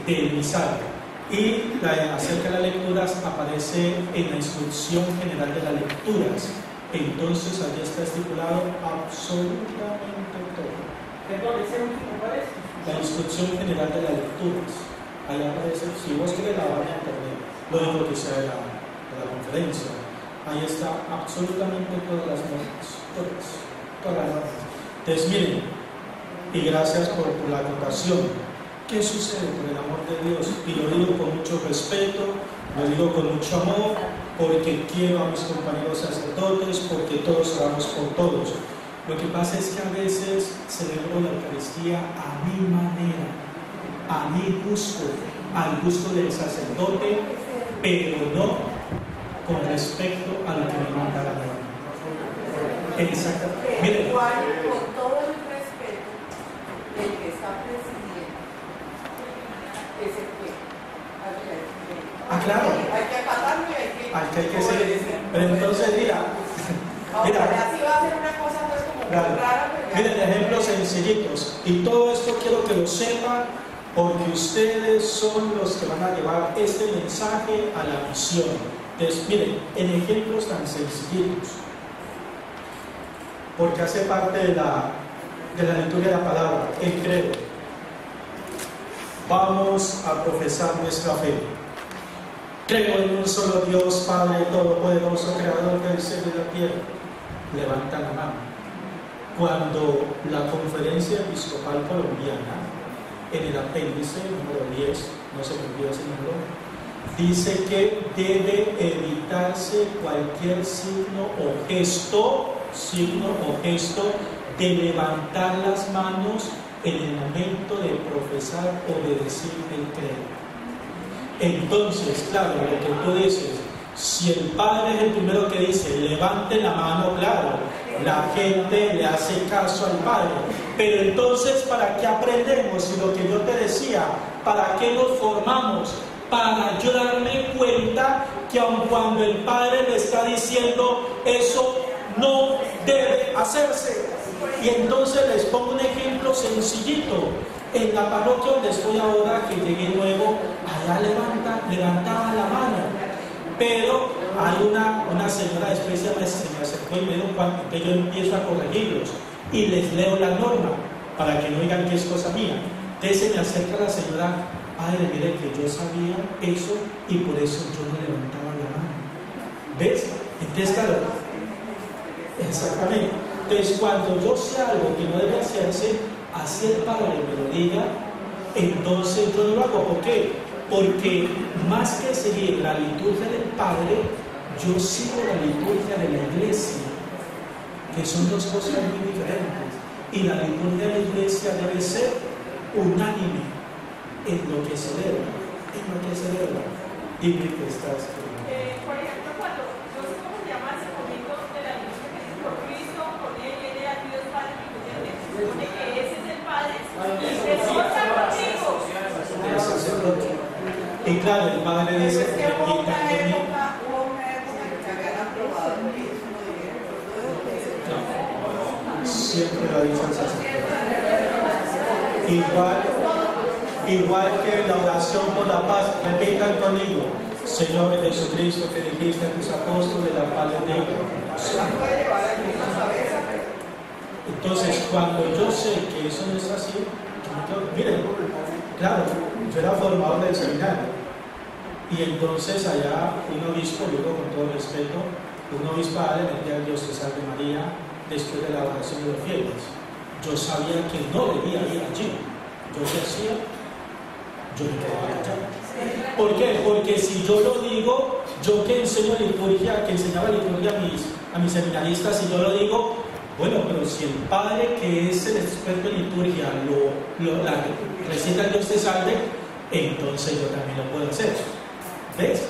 del misal. Y la, acerca de las lecturas aparece en la instrucción general de las lecturas. Entonces allí está estipulado absolutamente todo. La instrucción general de las lecturas. Ahí aparece, si vos querés la van a internet, lo digo que sea de la, conferencia. Ahí está absolutamente todas las normas, todas, todas las normas. Entonces miren, y gracias por, por la acotación. ¿Qué sucede por el amor de Dios? Y lo digo con mucho respeto, lo digo con mucho amor, porque quiero a mis compañeros sacerdotes, porque todos oramos por todos. Lo que pasa es que a veces celebro la Eucaristía a mi manera, a mi gusto, al gusto del sacerdote, pero no con respecto a lo que me manda la norma. Exactamente. Miren,
Igual, con todo el respeto del que está presidiendo, ese fue.
Ah, claro.
Hay que acatarlo y hay que.
que hay que seguir. Pero entonces, mira, mira,
así va a ser una cosa pues como
Claro.
rara, ya-
Miren ejemplos sencillitos. Y todo esto quiero que lo sepan porque ustedes son los que van a llevar este mensaje a la misión. Entonces, miren, en ejemplos tan sencillitos. Porque hace parte de la, de la lectura de la palabra, el credo. Vamos a profesar nuestra fe. Creo en un solo Dios, Padre Todopoderoso, Creador del cielo y la tierra. Levanta la mano cuando la conferencia episcopal colombiana, en el apéndice número 10, no se me olvida ese número, dice que debe evitarse cualquier signo o gesto, signo o gesto de levantar las manos en el momento de profesar o de decir el credo. Entonces, claro, lo que tú dices, si el padre es el primero que dice, levante la mano, claro, la gente le hace caso al Padre. Pero entonces, ¿para qué aprendemos? Y lo que yo te decía, ¿para qué nos formamos? Para yo darme cuenta que aun cuando el Padre me está diciendo eso no debe hacerse. Y entonces les pongo un ejemplo sencillito. En la parroquia donde estoy ahora, que llegué nuevo, allá levanta, levantaba la mano. Pero hay una, una señora después se me, acercó y me dijo, yo empiezo a corregirlos y les leo la norma para que no digan que es cosa mía. Entonces se me acerca la señora, padre, mire que yo sabía eso y por eso yo no levantaba la mano. ¿Ves? Entonces, claro, exactamente. Entonces, cuando yo sé algo que no debe hacerse, así el Padre me lo diga, entonces yo no lo hago. ¿Por qué? Porque más que seguir la liturgia del Padre, yo sigo la liturgia de la iglesia, que son dos cosas muy diferentes. Y la liturgia de la iglesia debe ser unánime en lo que se celebra, en lo que se celebra. Dime que estás.
Eh, por ejemplo, cuando no sé cómo se llama ese momento de la iglesia que dice por Cristo, con él viene a Dios Padre. Se supone que ese es el Padre y que no está contigo.
el sacerdote. Y claro, el Padre dice,
Es que hubo
"Repita
una
de mí".
época, hubo una época en que habían aprobado el mismo
No, siempre lo ha dicho el sacerdote. Igual, igual que la oración por la paz, repitan conmigo. Señor Jesucristo, que dijiste a tus apóstoles, la paz de. Entonces, cuando yo sé que eso no es así, yo- miren, claro, yo era formador del seminario. Y entonces allá un obispo, yo con todo respeto, un obispo le metía al Dios te salve María después de la oración de los fieles. Yo sabía que no debía ir allí. Yo qué hacía, yo me quedaba allá. ¿Por qué? Porque si yo lo digo, yo que enseño liturgia, que enseñaba liturgia a mis, a mis seminaristas, si yo lo digo, bueno, pero si el padre que es el experto en liturgia lo, lo recita Dios te salve, entonces yo también lo puedo hacer. ¿Ves?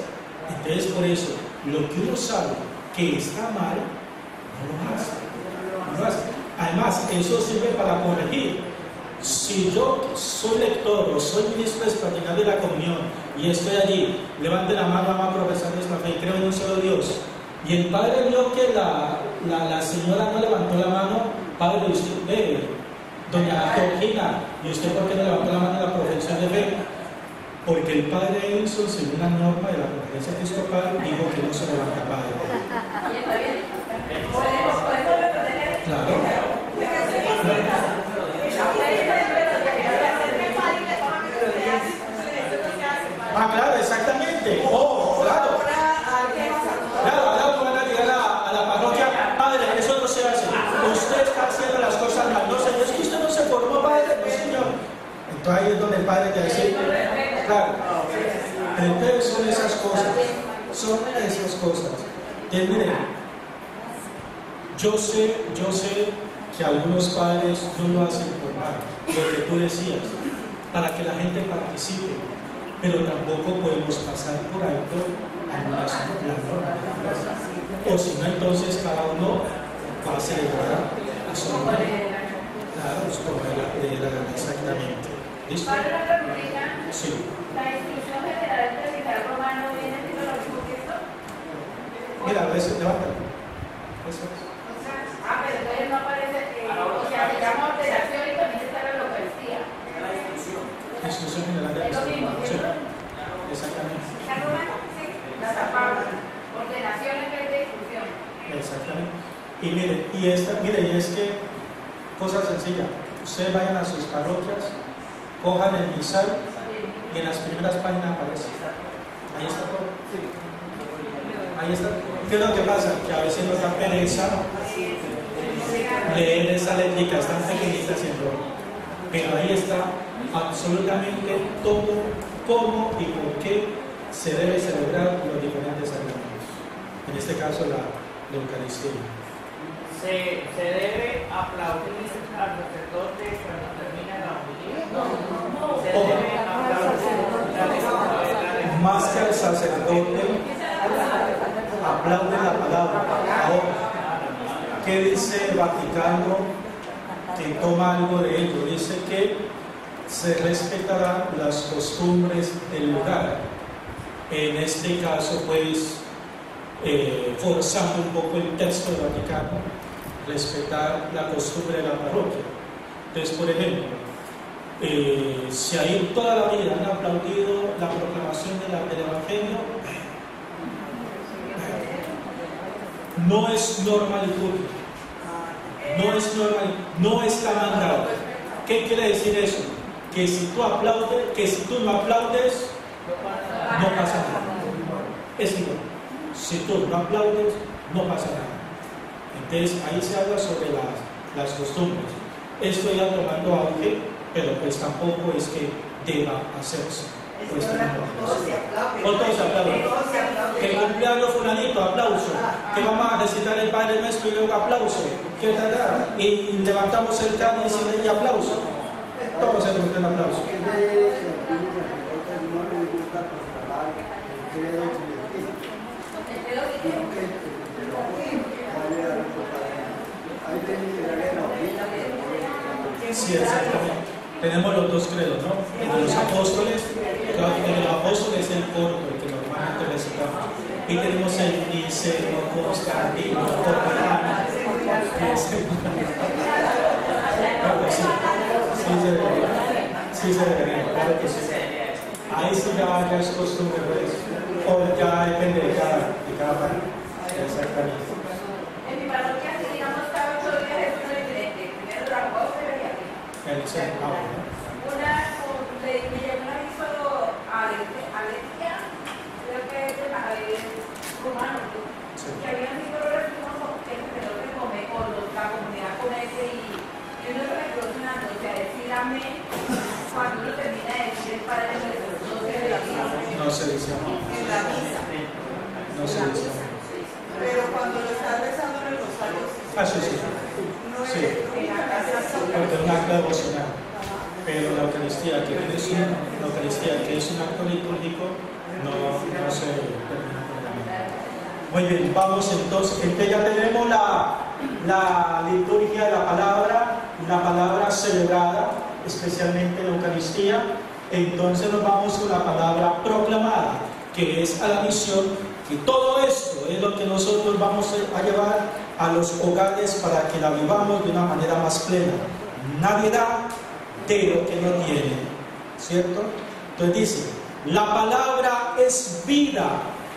Entonces por eso, lo que uno sabe que está mal, no lo hace. Hace. Además, eso sirve para corregir. Si yo soy lector o soy ministro extraordinario de la comunión y estoy allí, levante la mano, vamos a profesar nuestra fe, creo en un solo Dios. Y el padre vio que la, la, la señora no levantó la mano, padre, usted ve, doña Georgina, ¿y usted por qué no levantó la mano en la profesión de fe? Porque el padre Edison, según la norma de la conferencia episcopal, dijo que no se levanta padre. 36. Claro. Pero son esas cosas. Son esas cosas. Que yo sé, yo sé que algunos padres no lo hacen por mal, lo que tú decías, para que la gente participe, pero tampoco podemos pasar por alto algunas normas. O si no, entonces cada uno va a celebrar a su manera. Claro, exactamente. ¿Listo?
Para la preguntita,
Sí.
la instrucción general del predicar romano viene en lo mismo que esto.
Mira, a veces levántalo. Eso es.
Ah, pero entonces no aparece que, o sea, se llama ordenación y también está la Eucaristía.
Instrucción general de
Es lo mismo,
Sí,
¿cierto?
exactamente.
¿Está romano? Sí. La tapaba. Ordenación en vez de instrucción.
Exactamente. Y mire, y esta, mire, y es que, cosa sencilla, ustedes vayan a sus parroquias, cojan el misal y en las primeras páginas aparece. Ahí está todo. Ahí está. ¿Qué es lo que pasa? Que a veces nos da pereza leer esas letricas tan pequeñitas. Pero ahí está absolutamente todo, cómo y por qué se debe celebrar los diferentes sacramentos. En este caso, la, Eucaristía.
Se, se debe aplaudir al sacerdote
Más que al sacerdote, aplaude la palabra. Ahora, ¿Qué dice el Vaticano que toma algo de ello? Dice que se respetarán las costumbres del lugar. En este caso, pues, eh, forzando un poco el texto del Vaticano, respetar la costumbre de la parroquia. Entonces, por ejemplo, eh, si ahí toda la vida han aplaudido la proclamación de la, del Evangelio, no es normal litúrgica. No es normal, no está mandado. ¿Qué quiere decir eso? Que si tú aplaudes, que si tú no aplaudes, no pasa nada. Es igual. Si tú no aplaudes, no pasa nada. Entonces ahí se habla sobre las, las costumbres. Esto ya tomando auge, pero pues tampoco es que deba hacerse. Pues, no. Todos aplauden. Que cumpleaños fulanito, aplauso. Que vamos a recitar el Padre Nuestro y luego aplauso. ¿Qué tal? Y levantamos el cáliz y aplauso. Todos se el aplauso. Sí, exactamente. Tenemos los dos credos, ¿no? El de los apóstoles, el de los apóstoles es el corto, el que normalmente recitamos. Y tenemos el Niceno, Constantino, Corpelano, que es el... Claro, sí, sí se debería, sí se debería, claro que sí. Ahí sí ya es costumbre, pues, o ya depende de cada, de cada país. Exactamente.
Una, un- le, me llegó un aviso a Alesia, creo que es de
Sí.
que habían cinco horas que uno que no se come con los, la comunidad con ese y, y uno se reflexionando, o sea, decir amén cuando uno termina de decir el Padre Nuestro, no se le dice
No se dice amén.
en la misa.
No se dice amén.
Pero cuando lo estás rezando en el rosario,
Ah, sí, sí. Sí. Porque es un acto devocional. Pero la Eucaristía, que es un, la Eucaristía, que es un acto litúrgico, no, no se termina. Muy bien, vamos entonces. Entonces ya tenemos la, la liturgia de la palabra, la palabra celebrada, especialmente la Eucaristía. Entonces nos vamos con la palabra proclamada, que es a la misión, que todo esto es lo que nosotros vamos a llevar a los hogares para que la vivamos de una manera más plena. Nadie da de lo que no tiene, ¿cierto? Entonces dice, la palabra es vida,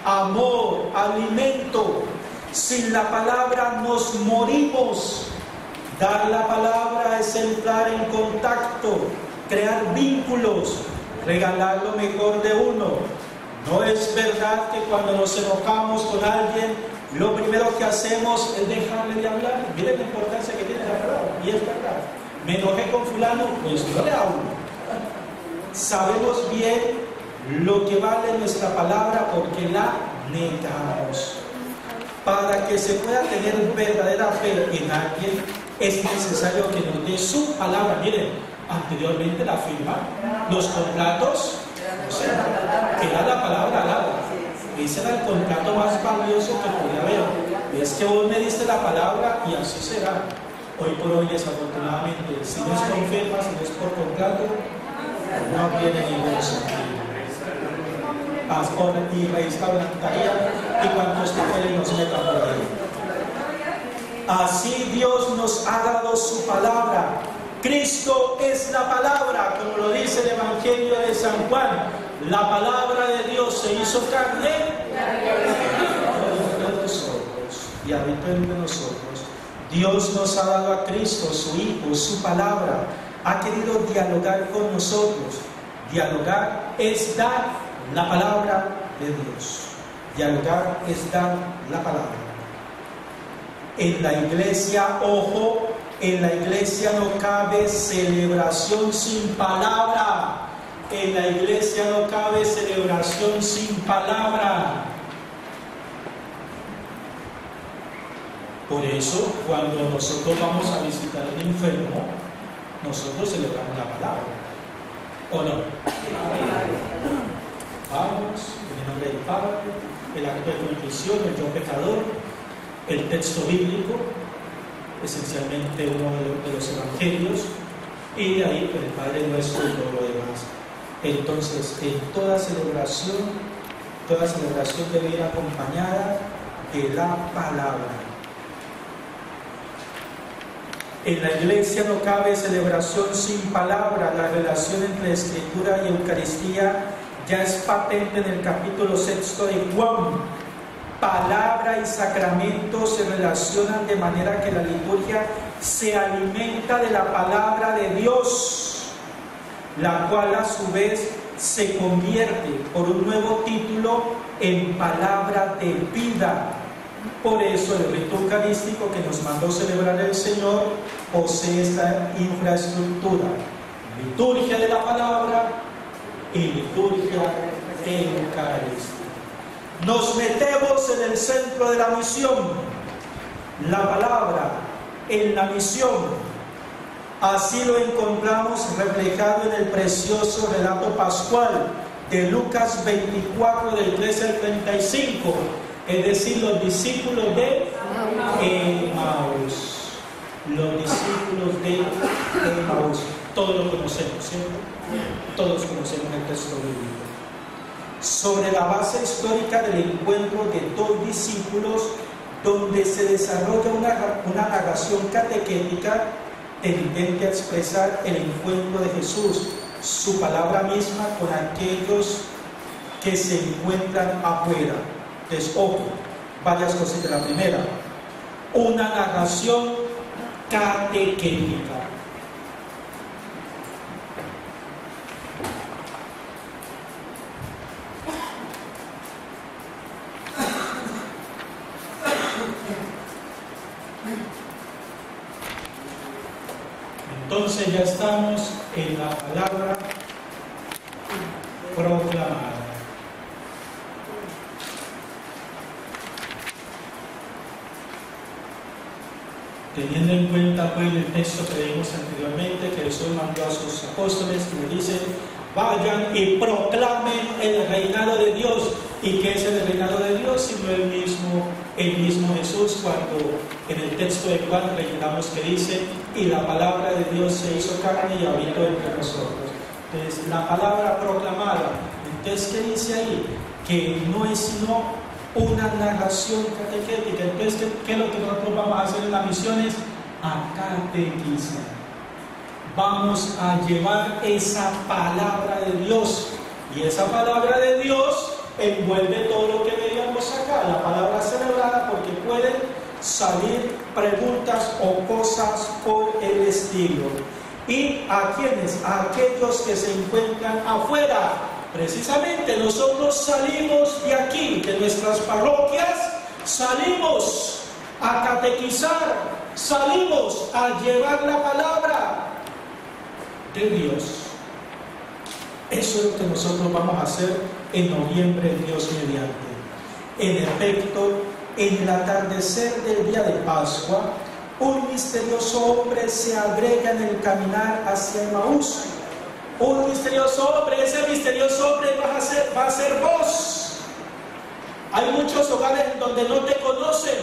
amor, alimento. Sin la palabra nos morimos. Dar la palabra es entrar en contacto, crear vínculos, regalar lo mejor de uno. No es verdad que cuando nos enojamos con alguien, lo primero que hacemos es dejarle de hablar. Miren la importancia que tiene la palabra. Y es verdad. Me enojé con fulano, pues no le hablo. Sabemos bien lo que vale nuestra palabra porque la negamos. Para que se pueda tener verdadera fe en alguien, es necesario que nos dé su palabra. Miren, anteriormente la firma, los contratos, que era la palabra dada. Ese era el contrato más valioso que podía haber. Es que vos me diste la palabra y así será. Hoy por hoy, desafortunadamente, si no es con firma, si no es por contrato, no tiene ningún sentido. Pastor y registra la notaría y cuantos papeles nos metan por ahí. Así Dios nos ha dado su palabra. Cristo es la palabra, como lo dice el Evangelio de San Juan. La palabra de Dios se hizo carne entre nosotros y nosotros. Dios nos ha dado a Cristo, su Hijo, su palabra. Ha querido dialogar con nosotros. Dialogar es dar la palabra de Dios. Dialogar es dar la palabra. En la iglesia, ojo, en la iglesia no cabe celebración sin palabra. En la iglesia no cabe celebración sin palabra. Por eso, cuando nosotros vamos a visitar al enfermo, nosotros celebramos la palabra. ¿O no? Vamos, en el nombre del Padre, el acto de contrición, el yo pecador, el texto bíblico, esencialmente uno de los, evangelios, y de ahí pues, el Padre Nuestro y todo lo demás. Entonces, en toda celebración, toda celebración debe ir acompañada de la palabra. En la iglesia no cabe celebración sin palabra. La relación entre escritura y Eucaristía ya es patente en el capítulo sexto de Juan. Palabra y sacramento se relacionan de manera que la liturgia se alimenta de la palabra de Dios, la cual a su vez se convierte por un nuevo título en palabra de vida por eso el rito eucarístico que nos mandó celebrar el Señor posee esta infraestructura. Liturgia de la palabra y liturgia eucarística. Nos metemos en el centro de la misión, la palabra en la misión. Así lo encontramos reflejado en el precioso relato pascual de Lucas 24 del 13 al 35 es decir, los discípulos de Emmaus. Los discípulos de Emmaus. Todos lo conocemos, ¿cierto? Todos conocemos el texto bíblico. Sobre la base histórica del encuentro de dos discípulos, donde se desarrolla una, una narración catequética tendente a expresar el encuentro de Jesús, su palabra misma con aquellos que se encuentran afuera entonces, ojo, varias cosas. La primera, una narración catequética. Estamos en la palabra proclamada. teniendo en cuenta pues, el texto que vimos anteriormente, que Jesús mandó a sus apóstoles, que le dice, vayan y proclamen el reinado de Dios. ¿Y qué es el reinado de Dios? Sino el mismo, el mismo Jesús, cuando en el texto de Juan leemos que dice, y la palabra de Dios se hizo carne y habitó entre nosotros. Entonces, la palabra proclamada, entonces, ¿qué dice ahí? Que no es sino una narración catequética. Entonces, ¿qué, es lo que nosotros vamos a hacer en las misiones? A catequizar. Vamos a llevar esa palabra de Dios. Y esa palabra de Dios envuelve todo lo que veíamos acá, la palabra celebrada, porque pueden salir preguntas o cosas por el estilo. ¿Y a quienes? A aquellos que se encuentran afuera, Precisamente nosotros salimos de aquí, de nuestras parroquias, salimos a catequizar, salimos a llevar la palabra de Dios. Eso es lo que nosotros vamos a hacer en noviembre, Dios mediante. En efecto, en el atardecer del día de Pascua, un misterioso hombre se agrega en el caminar hacia Emaús un misterioso hombre, ese misterioso hombre va a ser, va a ser vos. Hay muchos hogares donde no te conocen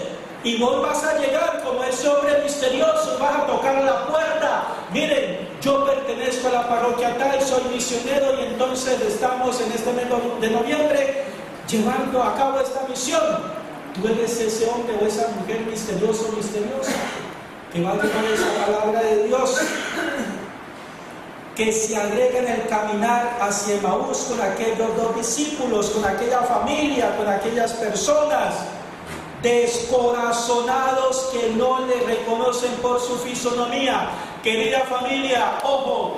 y vos vas a llegar como ese hombre misterioso, vas a tocar la puerta. Miren, yo pertenezco a la parroquia tal, soy misionero y entonces estamos en este mes de noviembre llevando a cabo esta misión. Tú eres ese hombre o esa mujer misterioso, misteriosa, que va a llevar esa palabra de Dios que se agrega en el caminar hacia Emaús con aquellos dos discípulos, con aquella familia, con aquellas personas descorazonados que no le reconocen por su fisonomía. Querida familia, ojo,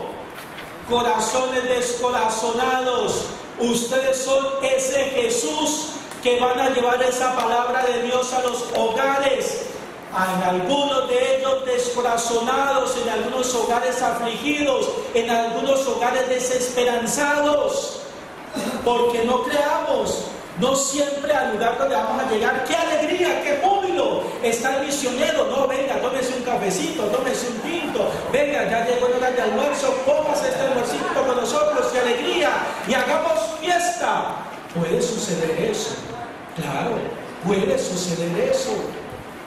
corazones descorazonados, ustedes son ese Jesús que van a llevar esa palabra de Dios a los hogares. En algunos de ellos descorazonados, en algunos hogares afligidos, en algunos hogares desesperanzados, porque no creamos, no siempre al lugar donde vamos a llegar, qué alegría, qué júbilo, está el misionero, no, venga, tómese un cafecito, tómese un pinto, venga, ya llegó el hora de almuerzo, póngase este almuercito con nosotros, qué alegría, y hagamos fiesta. Puede suceder eso, claro, puede suceder eso.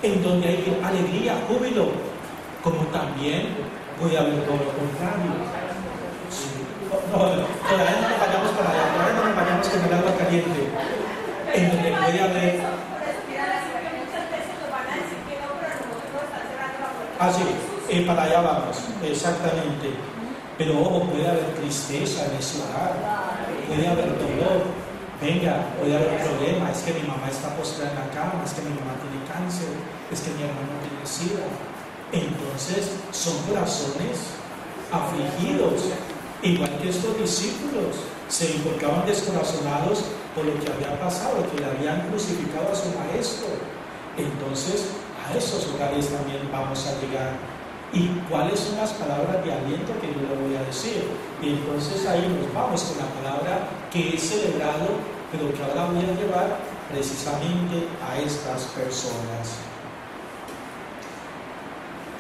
En donde hay alegría, júbilo, como también puede haber todo lo contrario. No, todavía no nos vayamos para allá, todavía no nos vayamos con el agua caliente, en donde puede haber. Ah, sí, eh, para allá vamos, exactamente. Pero ojo, puede haber tristeza en ese hogar, puede haber dolor. Venga, puede haber problema, es que mi mamá está postrada en la cama, es que mi mamá tiene cáncer, es que mi hermano tiene sida. Entonces, son corazones afligidos, igual que estos discípulos se encontraban descorazonados por lo que había pasado, que le habían crucificado a su maestro. Entonces, a esos hogares también vamos a llegar. ¿Y cuáles son las palabras de aliento que yo le voy a decir? Y entonces ahí nos vamos con la palabra que he celebrado, pero que ahora voy a llevar precisamente a estas personas.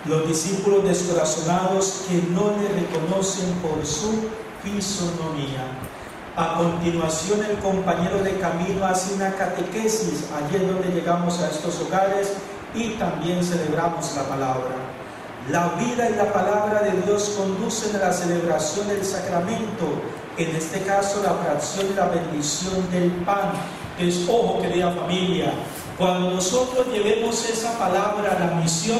Los discípulos descorazonados que no le reconocen por su fisonomía. A continuación, el compañero de camino hace una catequesis. Allí es donde llegamos a estos hogares y también celebramos la palabra. La vida y la palabra de Dios conducen a la celebración del sacramento, en este caso la fracción y la bendición del pan. Es ojo, querida familia, cuando nosotros llevemos esa palabra a la misión,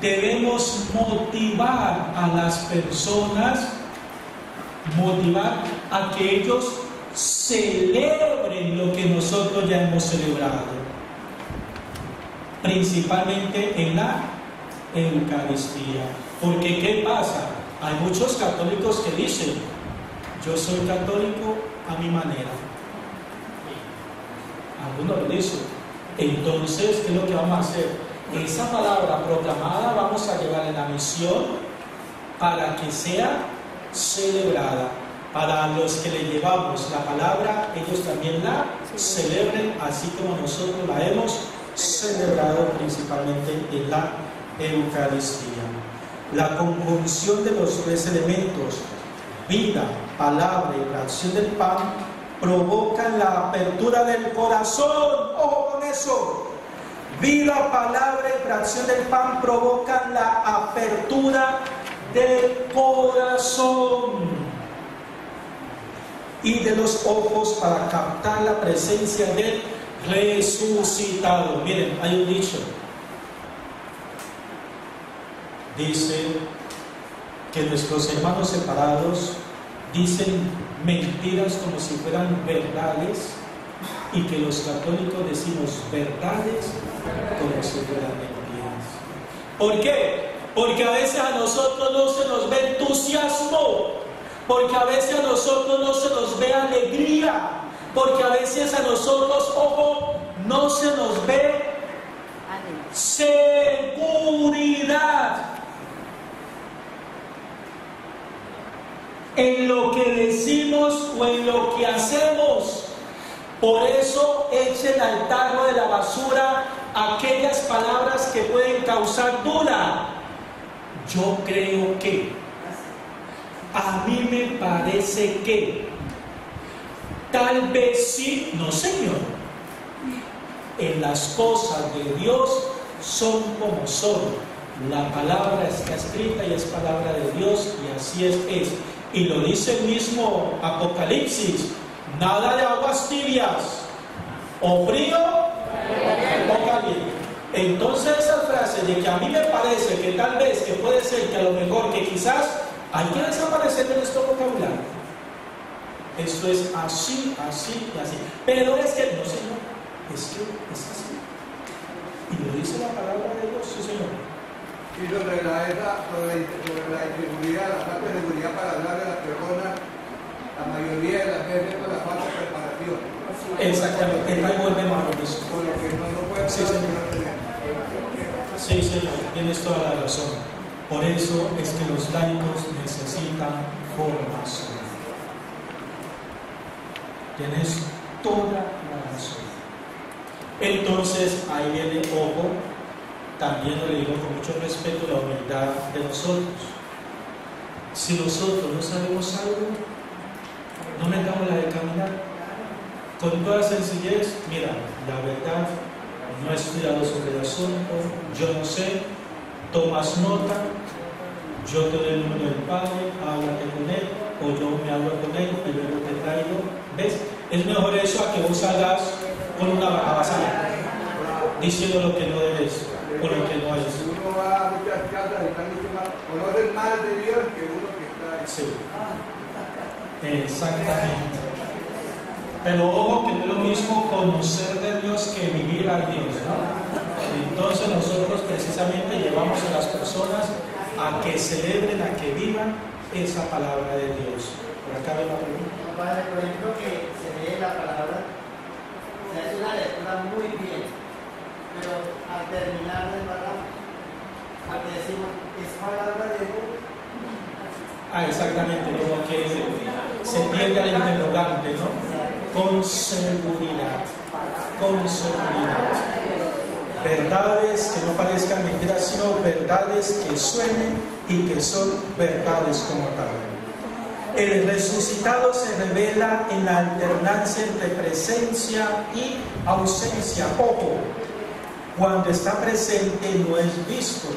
debemos motivar a las personas, motivar a que ellos celebren lo que nosotros ya hemos celebrado, principalmente en la Eucaristía. Porque ¿qué pasa? Hay muchos católicos que dicen, yo soy católico a mi manera. Algunos lo dicen. Entonces, ¿qué es lo que vamos a hacer? Esa palabra proclamada vamos a llevar en la misión para que sea celebrada. Para los que le llevamos la palabra, ellos también la celebren, así como nosotros la hemos celebrado principalmente en la Eucaristía. La conjunción de los tres elementos, vida, palabra y fracción del pan, provocan la apertura del corazón. Ojo con eso. Vida, palabra y fracción del pan provocan la apertura del corazón y de los ojos para captar la presencia del resucitado. Miren, hay un dicho. Dice que nuestros hermanos separados dicen mentiras como si fueran verdades y que los católicos decimos verdades ¿Por qué? Porque a veces a nosotros no se nos ve entusiasmo, porque a veces a nosotros no se nos ve alegría, porque a veces a nosotros, ojo, no se nos ve seguridad en lo que decimos o en lo que hacemos. Por eso echen al tarro de la basura aquellas palabras que pueden causar duda. Yo creo que, a mí me parece que, tal vez sí, no Señor. En las cosas de Dios son como son. La palabra está escrita y es palabra de Dios y así es. es. Y lo dice el mismo Apocalipsis. Nada de aguas tibias. O frío o caliente. Entonces esa frase de que a mí me parece que tal vez, que puede ser que a lo mejor, que quizás hay que desaparecer de nuestro vocabulario. Esto es así, así y así. Pero es que, no señor, es que es así. Y lo dice la palabra de Dios, sí señor.
Y sobre la, sobre, la, sobre la inseguridad, la seguridad para hablar de las personas, la mayoría de las veces por la falta de preparación.
Exactamente, ahí volvemos a lo mismo.
Por lo que no, no puede
Sí, señor. Sí, señor, tienes toda la razón. Por eso es que los laicos necesitan formación. Tienes toda la razón. Entonces, ahí viene, ojo, también lo digo con mucho respeto, la humildad de nosotros. Si nosotros no sabemos algo, no metamos la de caminar. Con toda sencillez, mira, la verdad, no he estudiado sobre el asunto, yo no sé, tomas nota, yo te doy el número del padre, háblate con él, o yo me hablo con él y luego te traigo. ¿Ves? Es mejor eso a que vos salgas con una barrabasada, diciendo lo que no debes o lo que no es.
Uno va a muchas casas y están más, conocen más de Dios que uno que está ahí.
Sí. Exactamente. Pero ojo que no es lo mismo conocer de Dios que vivir a Dios, ¿no? Entonces nosotros precisamente llevamos a las personas a que celebren, a que vivan esa palabra de Dios. Por acá ve la pregunta.
Por ejemplo, que se lee la palabra, se hace una lectura muy bien, pero al terminar de palabra, al decimos, es palabra de Dios,
Ah, exactamente, como que se pierde el interrogante, ¿no? Con seguridad, con seguridad. Verdades que no parezcan mentiras, sino verdades que suenen y que son verdades como tal. El resucitado se revela en la alternancia entre presencia y ausencia. Ojo, cuando está presente no es visto.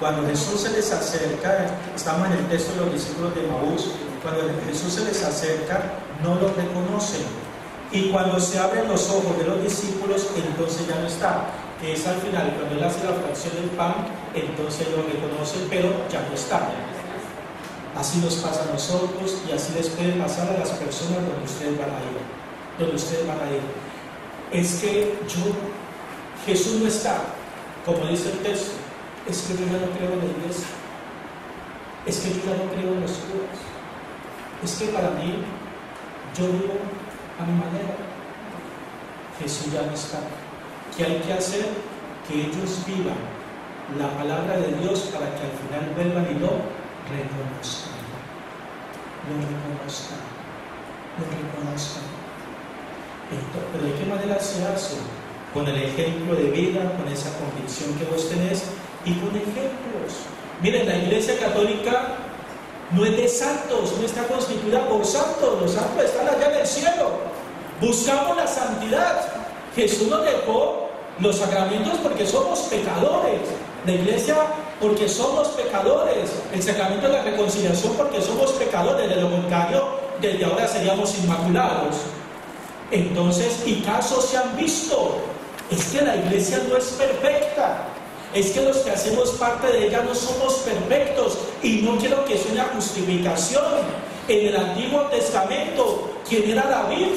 Cuando Jesús se les acerca, estamos en el texto de los discípulos de Maús, cuando Jesús se les acerca, no lo reconocen. Y cuando se abren los ojos de los discípulos, entonces ya no está. Que es al final, cuando él hace la fracción del pan, entonces lo reconocen, pero ya no está. Así nos pasa a nosotros y así les puede pasar a las personas donde ustedes van a ir. Donde ustedes van a ir. Es que yo, Jesús no está, como dice el texto. Es que yo ya no creo en la iglesia. Es que yo ya no creo en los curas. Es que para mí, yo vivo a mi manera. Jesús ya no está. ¿Qué hay que hacer? Que ellos vivan la palabra de Dios para que al final vuelvan y lo reconozcan. Lo reconozcan. Lo reconozcan. Entonces, Pero ¿de qué manera se hace? Con el ejemplo de vida, con esa convicción que vos tenés y con ejemplos. Miren, la Iglesia Católica no es de santos, no está constituida por santos, los santos están allá en el cielo. Buscamos la santidad. Jesús nos dejó los sacramentos porque somos pecadores. La iglesia porque somos pecadores. El sacramento de la reconciliación porque somos pecadores. De lo contrario, desde ahora seríamos inmaculados. Entonces, y casos se han visto. Es que la iglesia no es perfecta. Es que los que hacemos parte de ella no somos perfectos. Y no quiero que sea una justificación. En el Antiguo Testamento, ¿quién era David?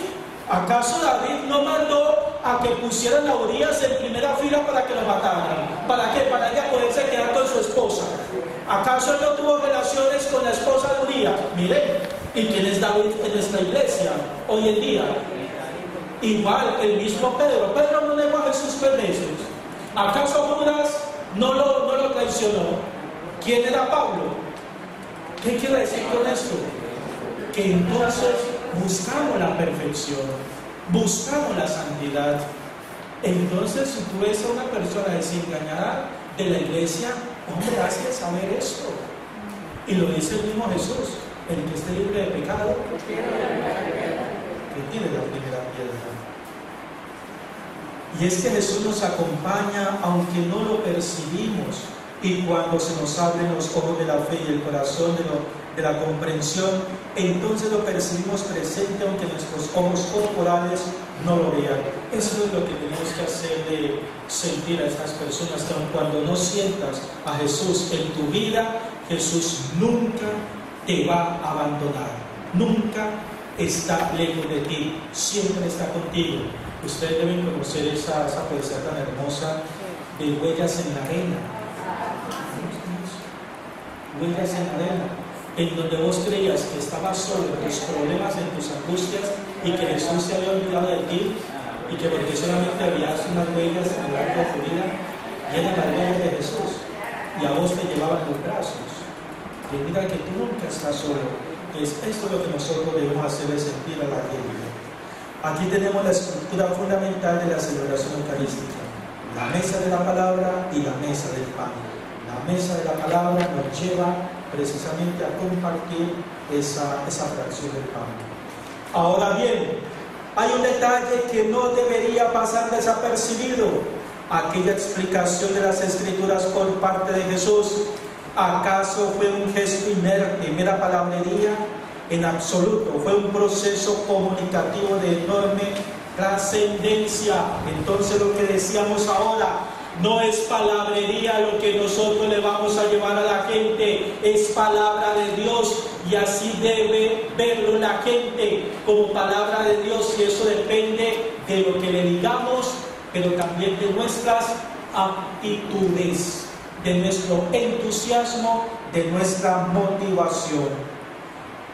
¿Acaso David no mandó a que pusieran a Urias en primera fila para que lo mataran? ¿Para qué? Para ella poderse quedar con su esposa. ¿Acaso él no tuvo relaciones con la esposa de Urias? Miren, ¿y quién es David en nuestra iglesia hoy en día? Igual, el mismo Pedro. Pedro no negó a Jesús veces. ¿Acaso Judas no lo, no lo traicionó? ¿Quién era Pablo? ¿Qué quiere decir con esto? Que entonces buscamos la perfección, buscamos la santidad. Entonces, si tú ves a una persona desengañada de la iglesia, hombre, has que saber esto. Y lo dice el mismo Jesús, el que esté libre de pecado, que tiene la primera piedra. Y es que Jesús nos acompaña aunque no lo percibimos. Y cuando se nos abren los ojos de la fe y el corazón de, la comprensión, entonces lo percibimos presente aunque nuestros ojos corporales no lo vean. Eso es lo que tenemos que hacer de sentir a estas personas, que aun cuando no sientas a Jesús en tu vida, Jesús nunca te va a abandonar. Nunca está lejos de ti, siempre está contigo. Ustedes deben conocer esa, esa tan hermosa de huellas en la arena. Huellas en la arena, en donde vos creías que estabas solo en tus problemas, en tus angustias, y que Jesús se había olvidado de ti, y que porque solamente habías unas huellas en el largo de tu vida, y eran las huellas de Jesús, y a vos te llevaban los brazos. Que diga que tú nunca estás solo. Es esto lo que nosotros debemos hacer de sentir a la gente. Aquí tenemos la estructura fundamental de la celebración eucarística, la mesa de la palabra y la mesa del pan. La mesa de la palabra nos lleva precisamente a compartir esa, esa fracción del pan. Ahora bien, hay un detalle que no debería pasar desapercibido. aquella explicación de las escrituras por parte de Jesús, ¿acaso fue un gesto inerte, mera palabrería? En absoluto, fue un proceso comunicativo de enorme trascendencia. Entonces lo que decíamos ahora, no es palabrería lo que nosotros le vamos a llevar a la gente, es palabra de Dios y así debe verlo la gente como palabra de Dios y eso depende de lo que le digamos, pero también de nuestras actitudes, de nuestro entusiasmo, de nuestra motivación.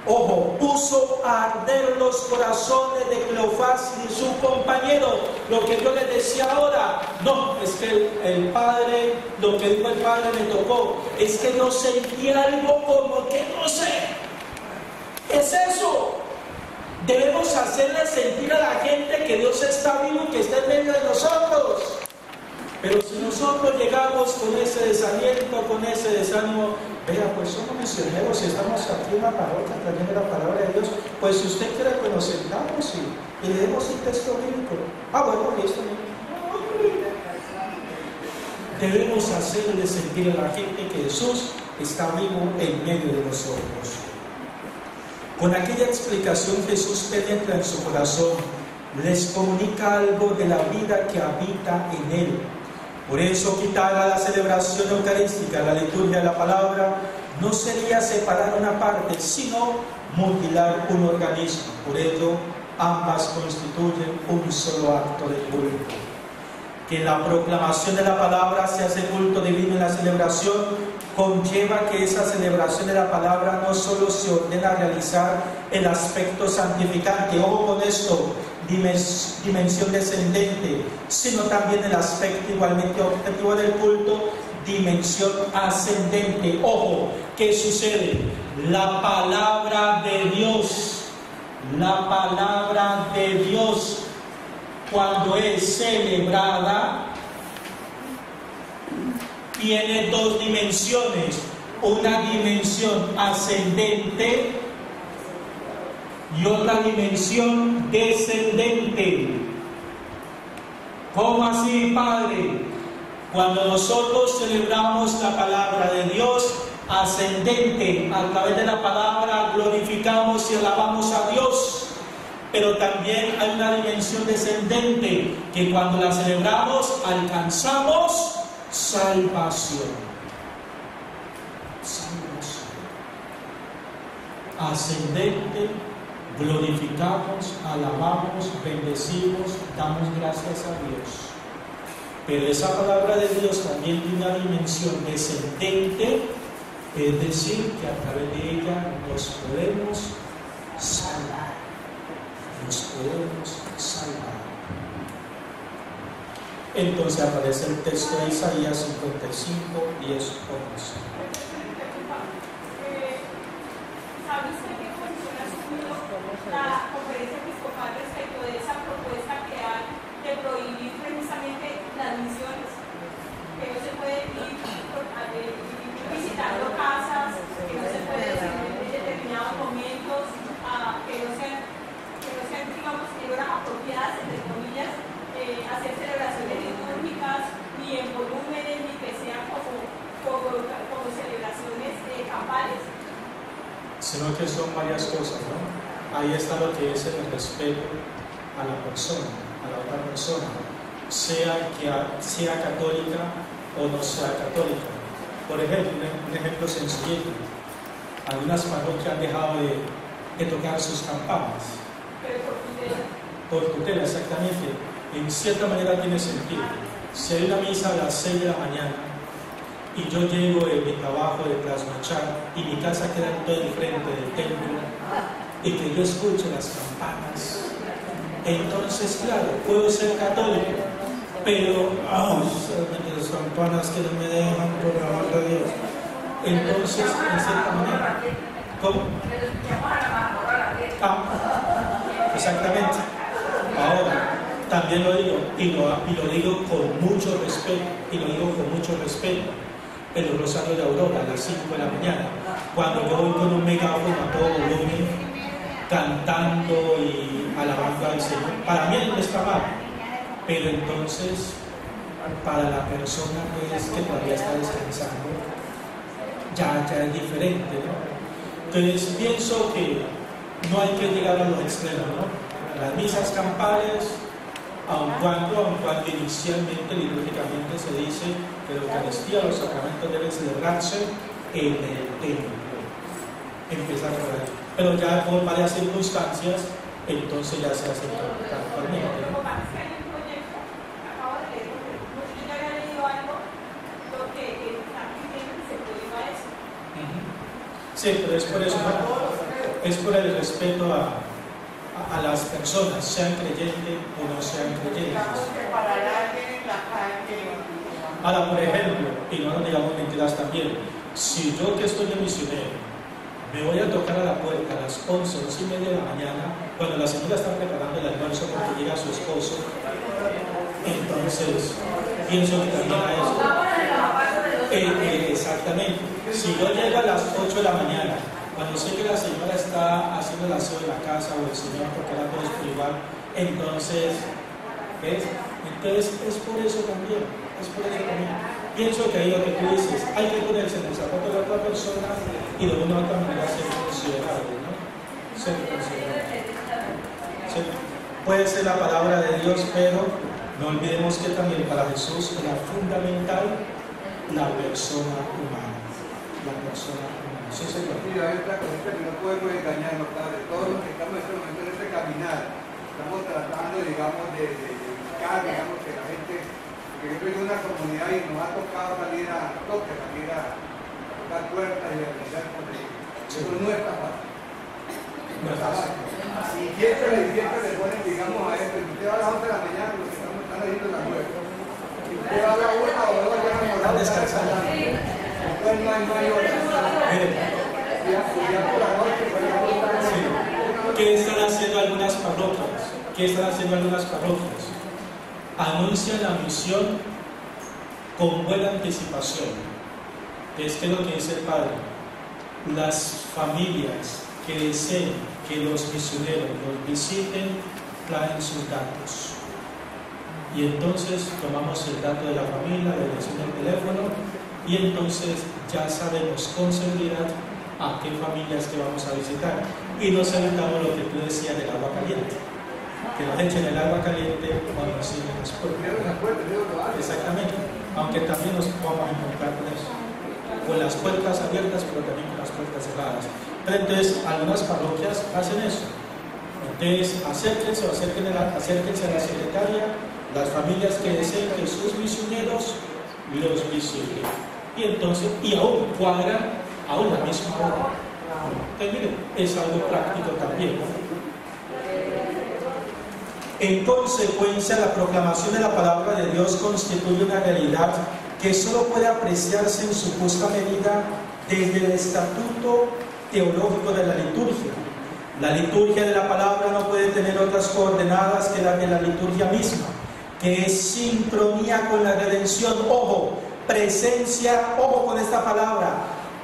Ojo, puso a arder los corazones de Cleofás y su compañero. Lo que yo les decía ahora, no, es que el, padre, lo que dijo el padre me tocó, es que yo sentí algo como que no sé. Es eso. Debemos hacerle sentir a la gente que Dios está vivo que está en medio de nosotros. Pero si nosotros llegamos con ese desaliento, con ese desánimo, vea, pues somos misioneros y estamos aquí en la parroquia trayendo la palabra de Dios, pues si usted quiere, pues nos sentamos y, y leemos un texto bíblico. Ah, bueno, listo. Debemos hacerle sentir a la gente que Jesús está vivo en medio de nosotros. Con aquella explicación Jesús penetra en su corazón, les comunica algo de la vida que habita en él por eso quitar a la celebración eucarística, la liturgia de la palabra, no sería separar una parte, sino mutilar un organismo. Por ello, ambas constituyen un solo acto de culto. Que la proclamación de la palabra se hace culto divino en la celebración conlleva que esa celebración de la palabra no solo se ordena realizar el aspecto santificante, ojo con esto, dimensión descendente, sino también el aspecto igualmente objetivo del culto, dimensión ascendente. Ojo, ¿qué sucede? La palabra de Dios, la palabra de Dios, cuando es celebrada, tiene dos dimensiones, una dimensión ascendente y otra dimensión descendente. ¿Cómo así, Padre? Cuando nosotros celebramos la palabra de Dios ascendente, a través de la palabra glorificamos y alabamos a Dios. Pero también hay una dimensión descendente que cuando la celebramos alcanzamos salvación. Salvación. Ascendente glorificamos, alabamos, bendecimos, damos gracias a Dios. Pero esa palabra de Dios también tiene una dimensión descendente, es decir, que a través de ella nos podemos salvar. Nos podemos salvar. Entonces aparece el texto de Isaías 55, 10, 11.
la conferencia episcopal respecto de esa propuesta que hay de prohibir precisamente las misiones, que no se puede ir, visitando casas, que no se puede en determinados momentos, que, no sean, que no sean, digamos, en horas apropiadas, entre comillas, eh, hacer celebraciones litúrgicas, ni en volúmenes, ni que sean como, como, como celebraciones eh, campales.
Sino que son varias cosas, ¿no? ahí está lo que es el respeto a la persona, a la otra persona, sea que sea católica o no sea católica. Por ejemplo, un ejemplo sencillo, algunas parroquias han dejado de, tocar sus campanas. Por tutela, exactamente. En cierta manera tiene sentido. Si hay una misa a las 6 de la mañana y yo llego de mi trabajo de trasnochar y mi casa queda todo el frente del templo, y que yo escuche las campanas. Entonces, claro, puedo ser católico, pero, oh, las campanas que no me dejan por amor de Dios. Entonces, en cierta manera, ¿cómo? Ah, exactamente. Ahora, también lo digo, y lo, y lo digo con mucho respeto, y lo digo con mucho respeto, el rosario de Aurora a las 5 de la mañana, cuando yo voy con un megáfono a todo volumen, cantando y alabando al Señor. Para mí no está mal, pero entonces para la persona que todavía está descansando, ya, ya es diferente, ¿no? Entonces pienso que no hay que llegar a los extremos, ¿no? Las misas campales, aun cuando, aun cuando inicialmente, litúrgicamente se dice que la Eucaristía, los sacramentos deben celebrarse en el templo. Empezar por ahí. Pero ya por varias circunstancias, entonces ya se hace
eso.
Sí, pero es por eso, ¿no? es por el respeto a, a- las personas, sean creyentes o no sean creyentes. Ahora, por ejemplo, y no nos digamos mentiras también, si yo que estoy de misionero, me voy a tocar a la puerta a las 11, 11 y media de la mañana, cuando la señora está preparando el almuerzo porque llega su esposo, entonces pienso que también a eso. Eh, eh, exactamente. Si yo llego a las 8 de la mañana, cuando sé que la señora está haciendo el aseo de la casa o el señor porque la puedes privar, entonces, ¿ves? Entonces es por eso también, es por eso también. Pienso que ahí lo que tú dices, hay que ponerse en el zapato de otra persona y de una u otra manera ser considerable, ¿no? Ser considerable. Puede ser la palabra de Dios, pero no olvidemos que también para Jesús era fundamental la persona humana. La persona humana. Sí, señor.
Cosita que no podemos engañarnos, Padre. Todos los que estamos en este momento en este caminar, estamos tratando, digamos, de, de, de buscar, digamos, que la gente, porque yo soy de una comunidad y nos ha tocado salir a toque, salir a tocar puertas y a realizar con Eso no está fácil.
No es fácil.
Y siempre, siempre le ponen, digamos, a esto, usted va a las 11 de la mañana, los que estamos, están las 9. Y usted va a la 1 o 2 ya
Están descansando. ¿Qué están haciendo algunas parroquias? ¿Qué están haciendo algunas parroquias? Anuncian la misión con buena anticipación. Es lo que dice el Padre, las familias que deseen que los misioneros los visiten traen sus datos. Y entonces tomamos el dato de la familia, le decimos el teléfono y entonces ya sabemos con seguridad a qué familias que vamos a visitar. Y nos evitamos lo que tú decías del agua caliente. Que nos echen el agua caliente cuando siguen las puertas. Exactamente. Aunque también nos vamos a encontrar con eso. Con las puertas abiertas, pero también con las puertas cerradas. Pero entonces, algunas parroquias hacen eso. Entonces, acérquense o acérquense a acérquense a la secretaria, las familias que deseen que sus misioneros los visiten. Y entonces, y aún cuadran aún la misma hora. Entonces, miren, es algo práctico también. En consecuencia, la proclamación de la palabra de Dios constituye una realidad que solo puede apreciarse en su justa medida desde el estatuto teológico de la liturgia. La liturgia de la palabra no puede tener otras coordenadas que las de la liturgia misma, que es sincronía con la redención. Ojo, presencia, ojo con esta palabra,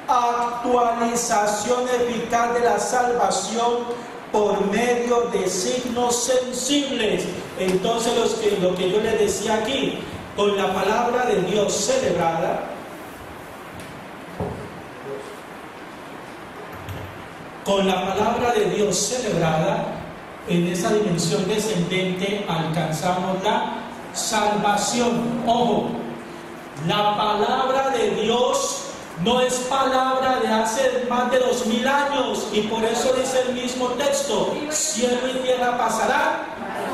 actualización eficaz de la salvación por medio de signos sensibles. Entonces los que, lo que yo les decía aquí, con la palabra de Dios celebrada, con la palabra de Dios celebrada, en esa dimensión descendente alcanzamos la salvación. Ojo, la palabra de Dios no es palabra de hace más de dos mil años y por eso dice el mismo texto, cielo y tierra pasarán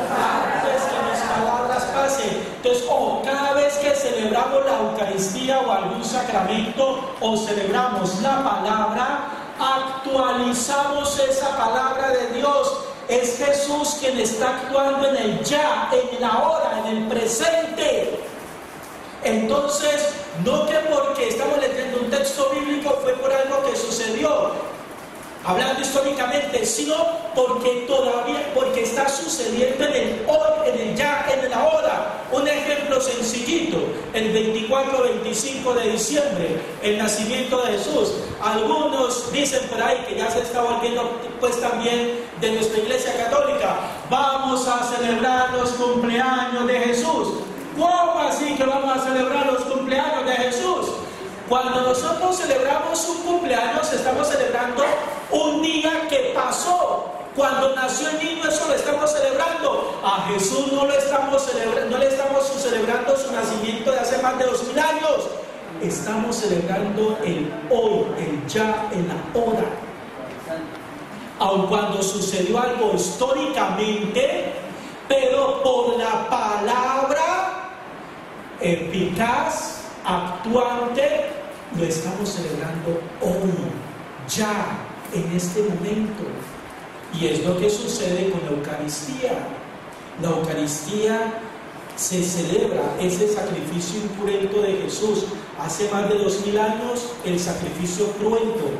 antes que mis palabras pasen. Entonces, ojo, cada vez que celebramos la Eucaristía o algún sacramento o celebramos la palabra, actualizamos esa palabra de Dios. Es Jesús quien está actuando en el ya, en el ahora, en el presente. Entonces, no que porque estamos leyendo un texto bíblico fue por algo que sucedió, hablando históricamente, sino porque todavía, porque está sucediendo en el hoy, en el ya, en el ahora. Un ejemplo sencillito, el 24-25 de diciembre, el nacimiento de Jesús. Algunos dicen por ahí que ya se está volviendo pues también de nuestra iglesia católica, vamos a celebrar los cumpleaños de Jesús. ¿Cómo así que vamos a celebrar los cumpleaños de Jesús. Cuando nosotros celebramos un cumpleaños, estamos celebrando un día que pasó. Cuando nació el niño, eso lo estamos celebrando. A Jesús no, lo estamos no le estamos celebrando su nacimiento de hace más de dos mil años. Estamos celebrando el hoy, el ya, el ahora. Aun cuando sucedió algo históricamente, pero por la palabra eficaz, actuante, lo estamos celebrando hoy, ya, en este momento. Y es lo que sucede con la Eucaristía. La Eucaristía se celebra ese sacrificio impurento de Jesús. Hace más de dos mil años el sacrificio cruento.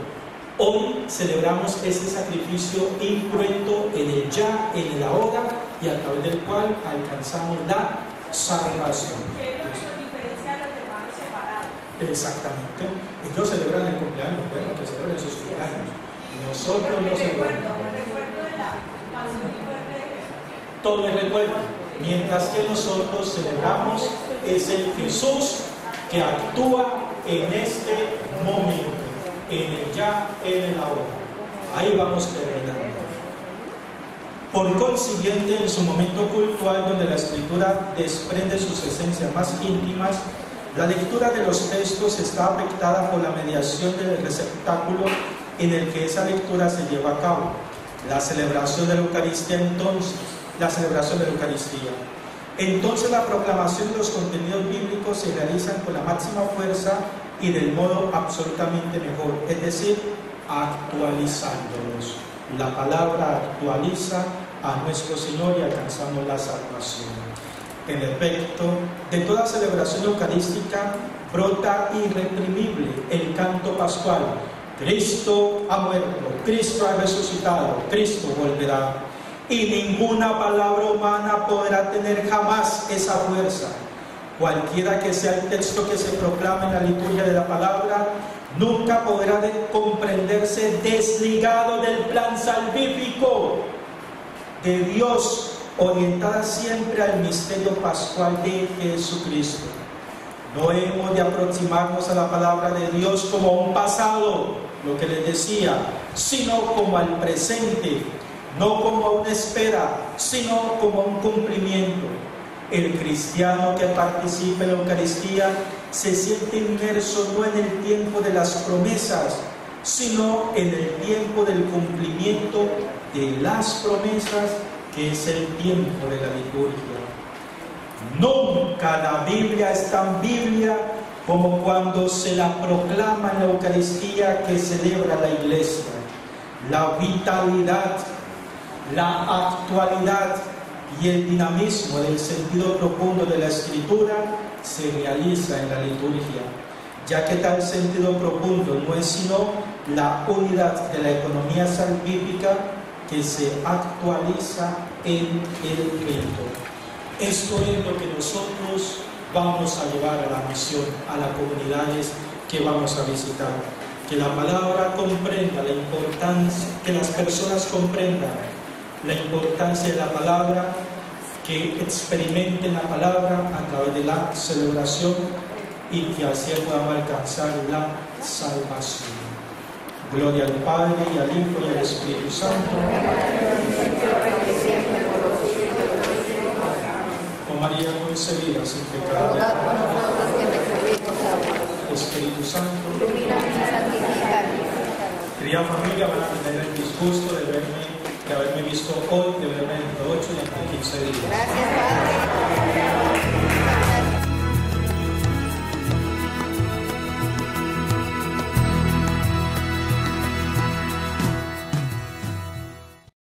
Hoy celebramos ese sacrificio impruento en el ya, en el ahora y a través del cual alcanzamos la salvación.
Es.
Exactamente. Ellos celebran el cumpleaños, bueno, que celebren sus cumpleaños. Nosotros no celebramos. Todo el recuerdo. Mientras que nosotros celebramos es el Jesús que actúa en este momento, en el ya, en el ahora. Ahí vamos terminando. Por consiguiente, en su momento cultural, donde la escritura desprende sus esencias más íntimas, la lectura de los textos está afectada por la mediación del receptáculo en el que esa lectura se lleva a cabo. La celebración de la Eucaristía entonces, la celebración de la Eucaristía. Entonces la proclamación de los contenidos bíblicos se realizan con la máxima fuerza y del modo absolutamente mejor, es decir, actualizándolos. La palabra actualiza a nuestro Señor y alcanzamos la salvación. En efecto, de toda celebración eucarística brota irreprimible el canto pascual. Cristo ha muerto, Cristo ha resucitado, Cristo volverá. Y ninguna palabra humana podrá tener jamás esa fuerza. Cualquiera que sea el texto que se proclame en la liturgia de la palabra, nunca podrá de- comprenderse desligado del plan salvífico de Dios, orientada siempre al misterio pascual de Jesucristo. No hemos de aproximarnos a la palabra de Dios como a un pasado, lo que les decía, sino como al presente, no como a una espera, sino como a un cumplimiento. El cristiano que participa en la Eucaristía se siente inmerso no en el tiempo de las promesas, sino en el tiempo del cumplimiento de las promesas, que es el tiempo de la liturgia. Nunca la Biblia es tan Biblia como cuando se la proclama en la Eucaristía que celebra la iglesia. La vitalidad, la actualidad y el dinamismo del sentido profundo de la escritura se realiza en la liturgia, ya que tal sentido profundo no es sino la unidad de la economía salvífica que se actualiza en el rito. Esto es lo que nosotros vamos a llevar a la misión, a las comunidades que vamos a visitar. Que la palabra comprenda la importancia, que las personas comprendan la importancia de la palabra, que experimenten la palabra a través de la celebración y que así podamos alcanzar la salvación. Gloria al Padre y al Hijo y al Espíritu Santo. Oh María concebida sin pecado. Espíritu Santo. Querida familia, van a tener el disgusto de verme, de haberme visto hoy, de verme dentro de 8 y de 15 días.
Gracias, Padre.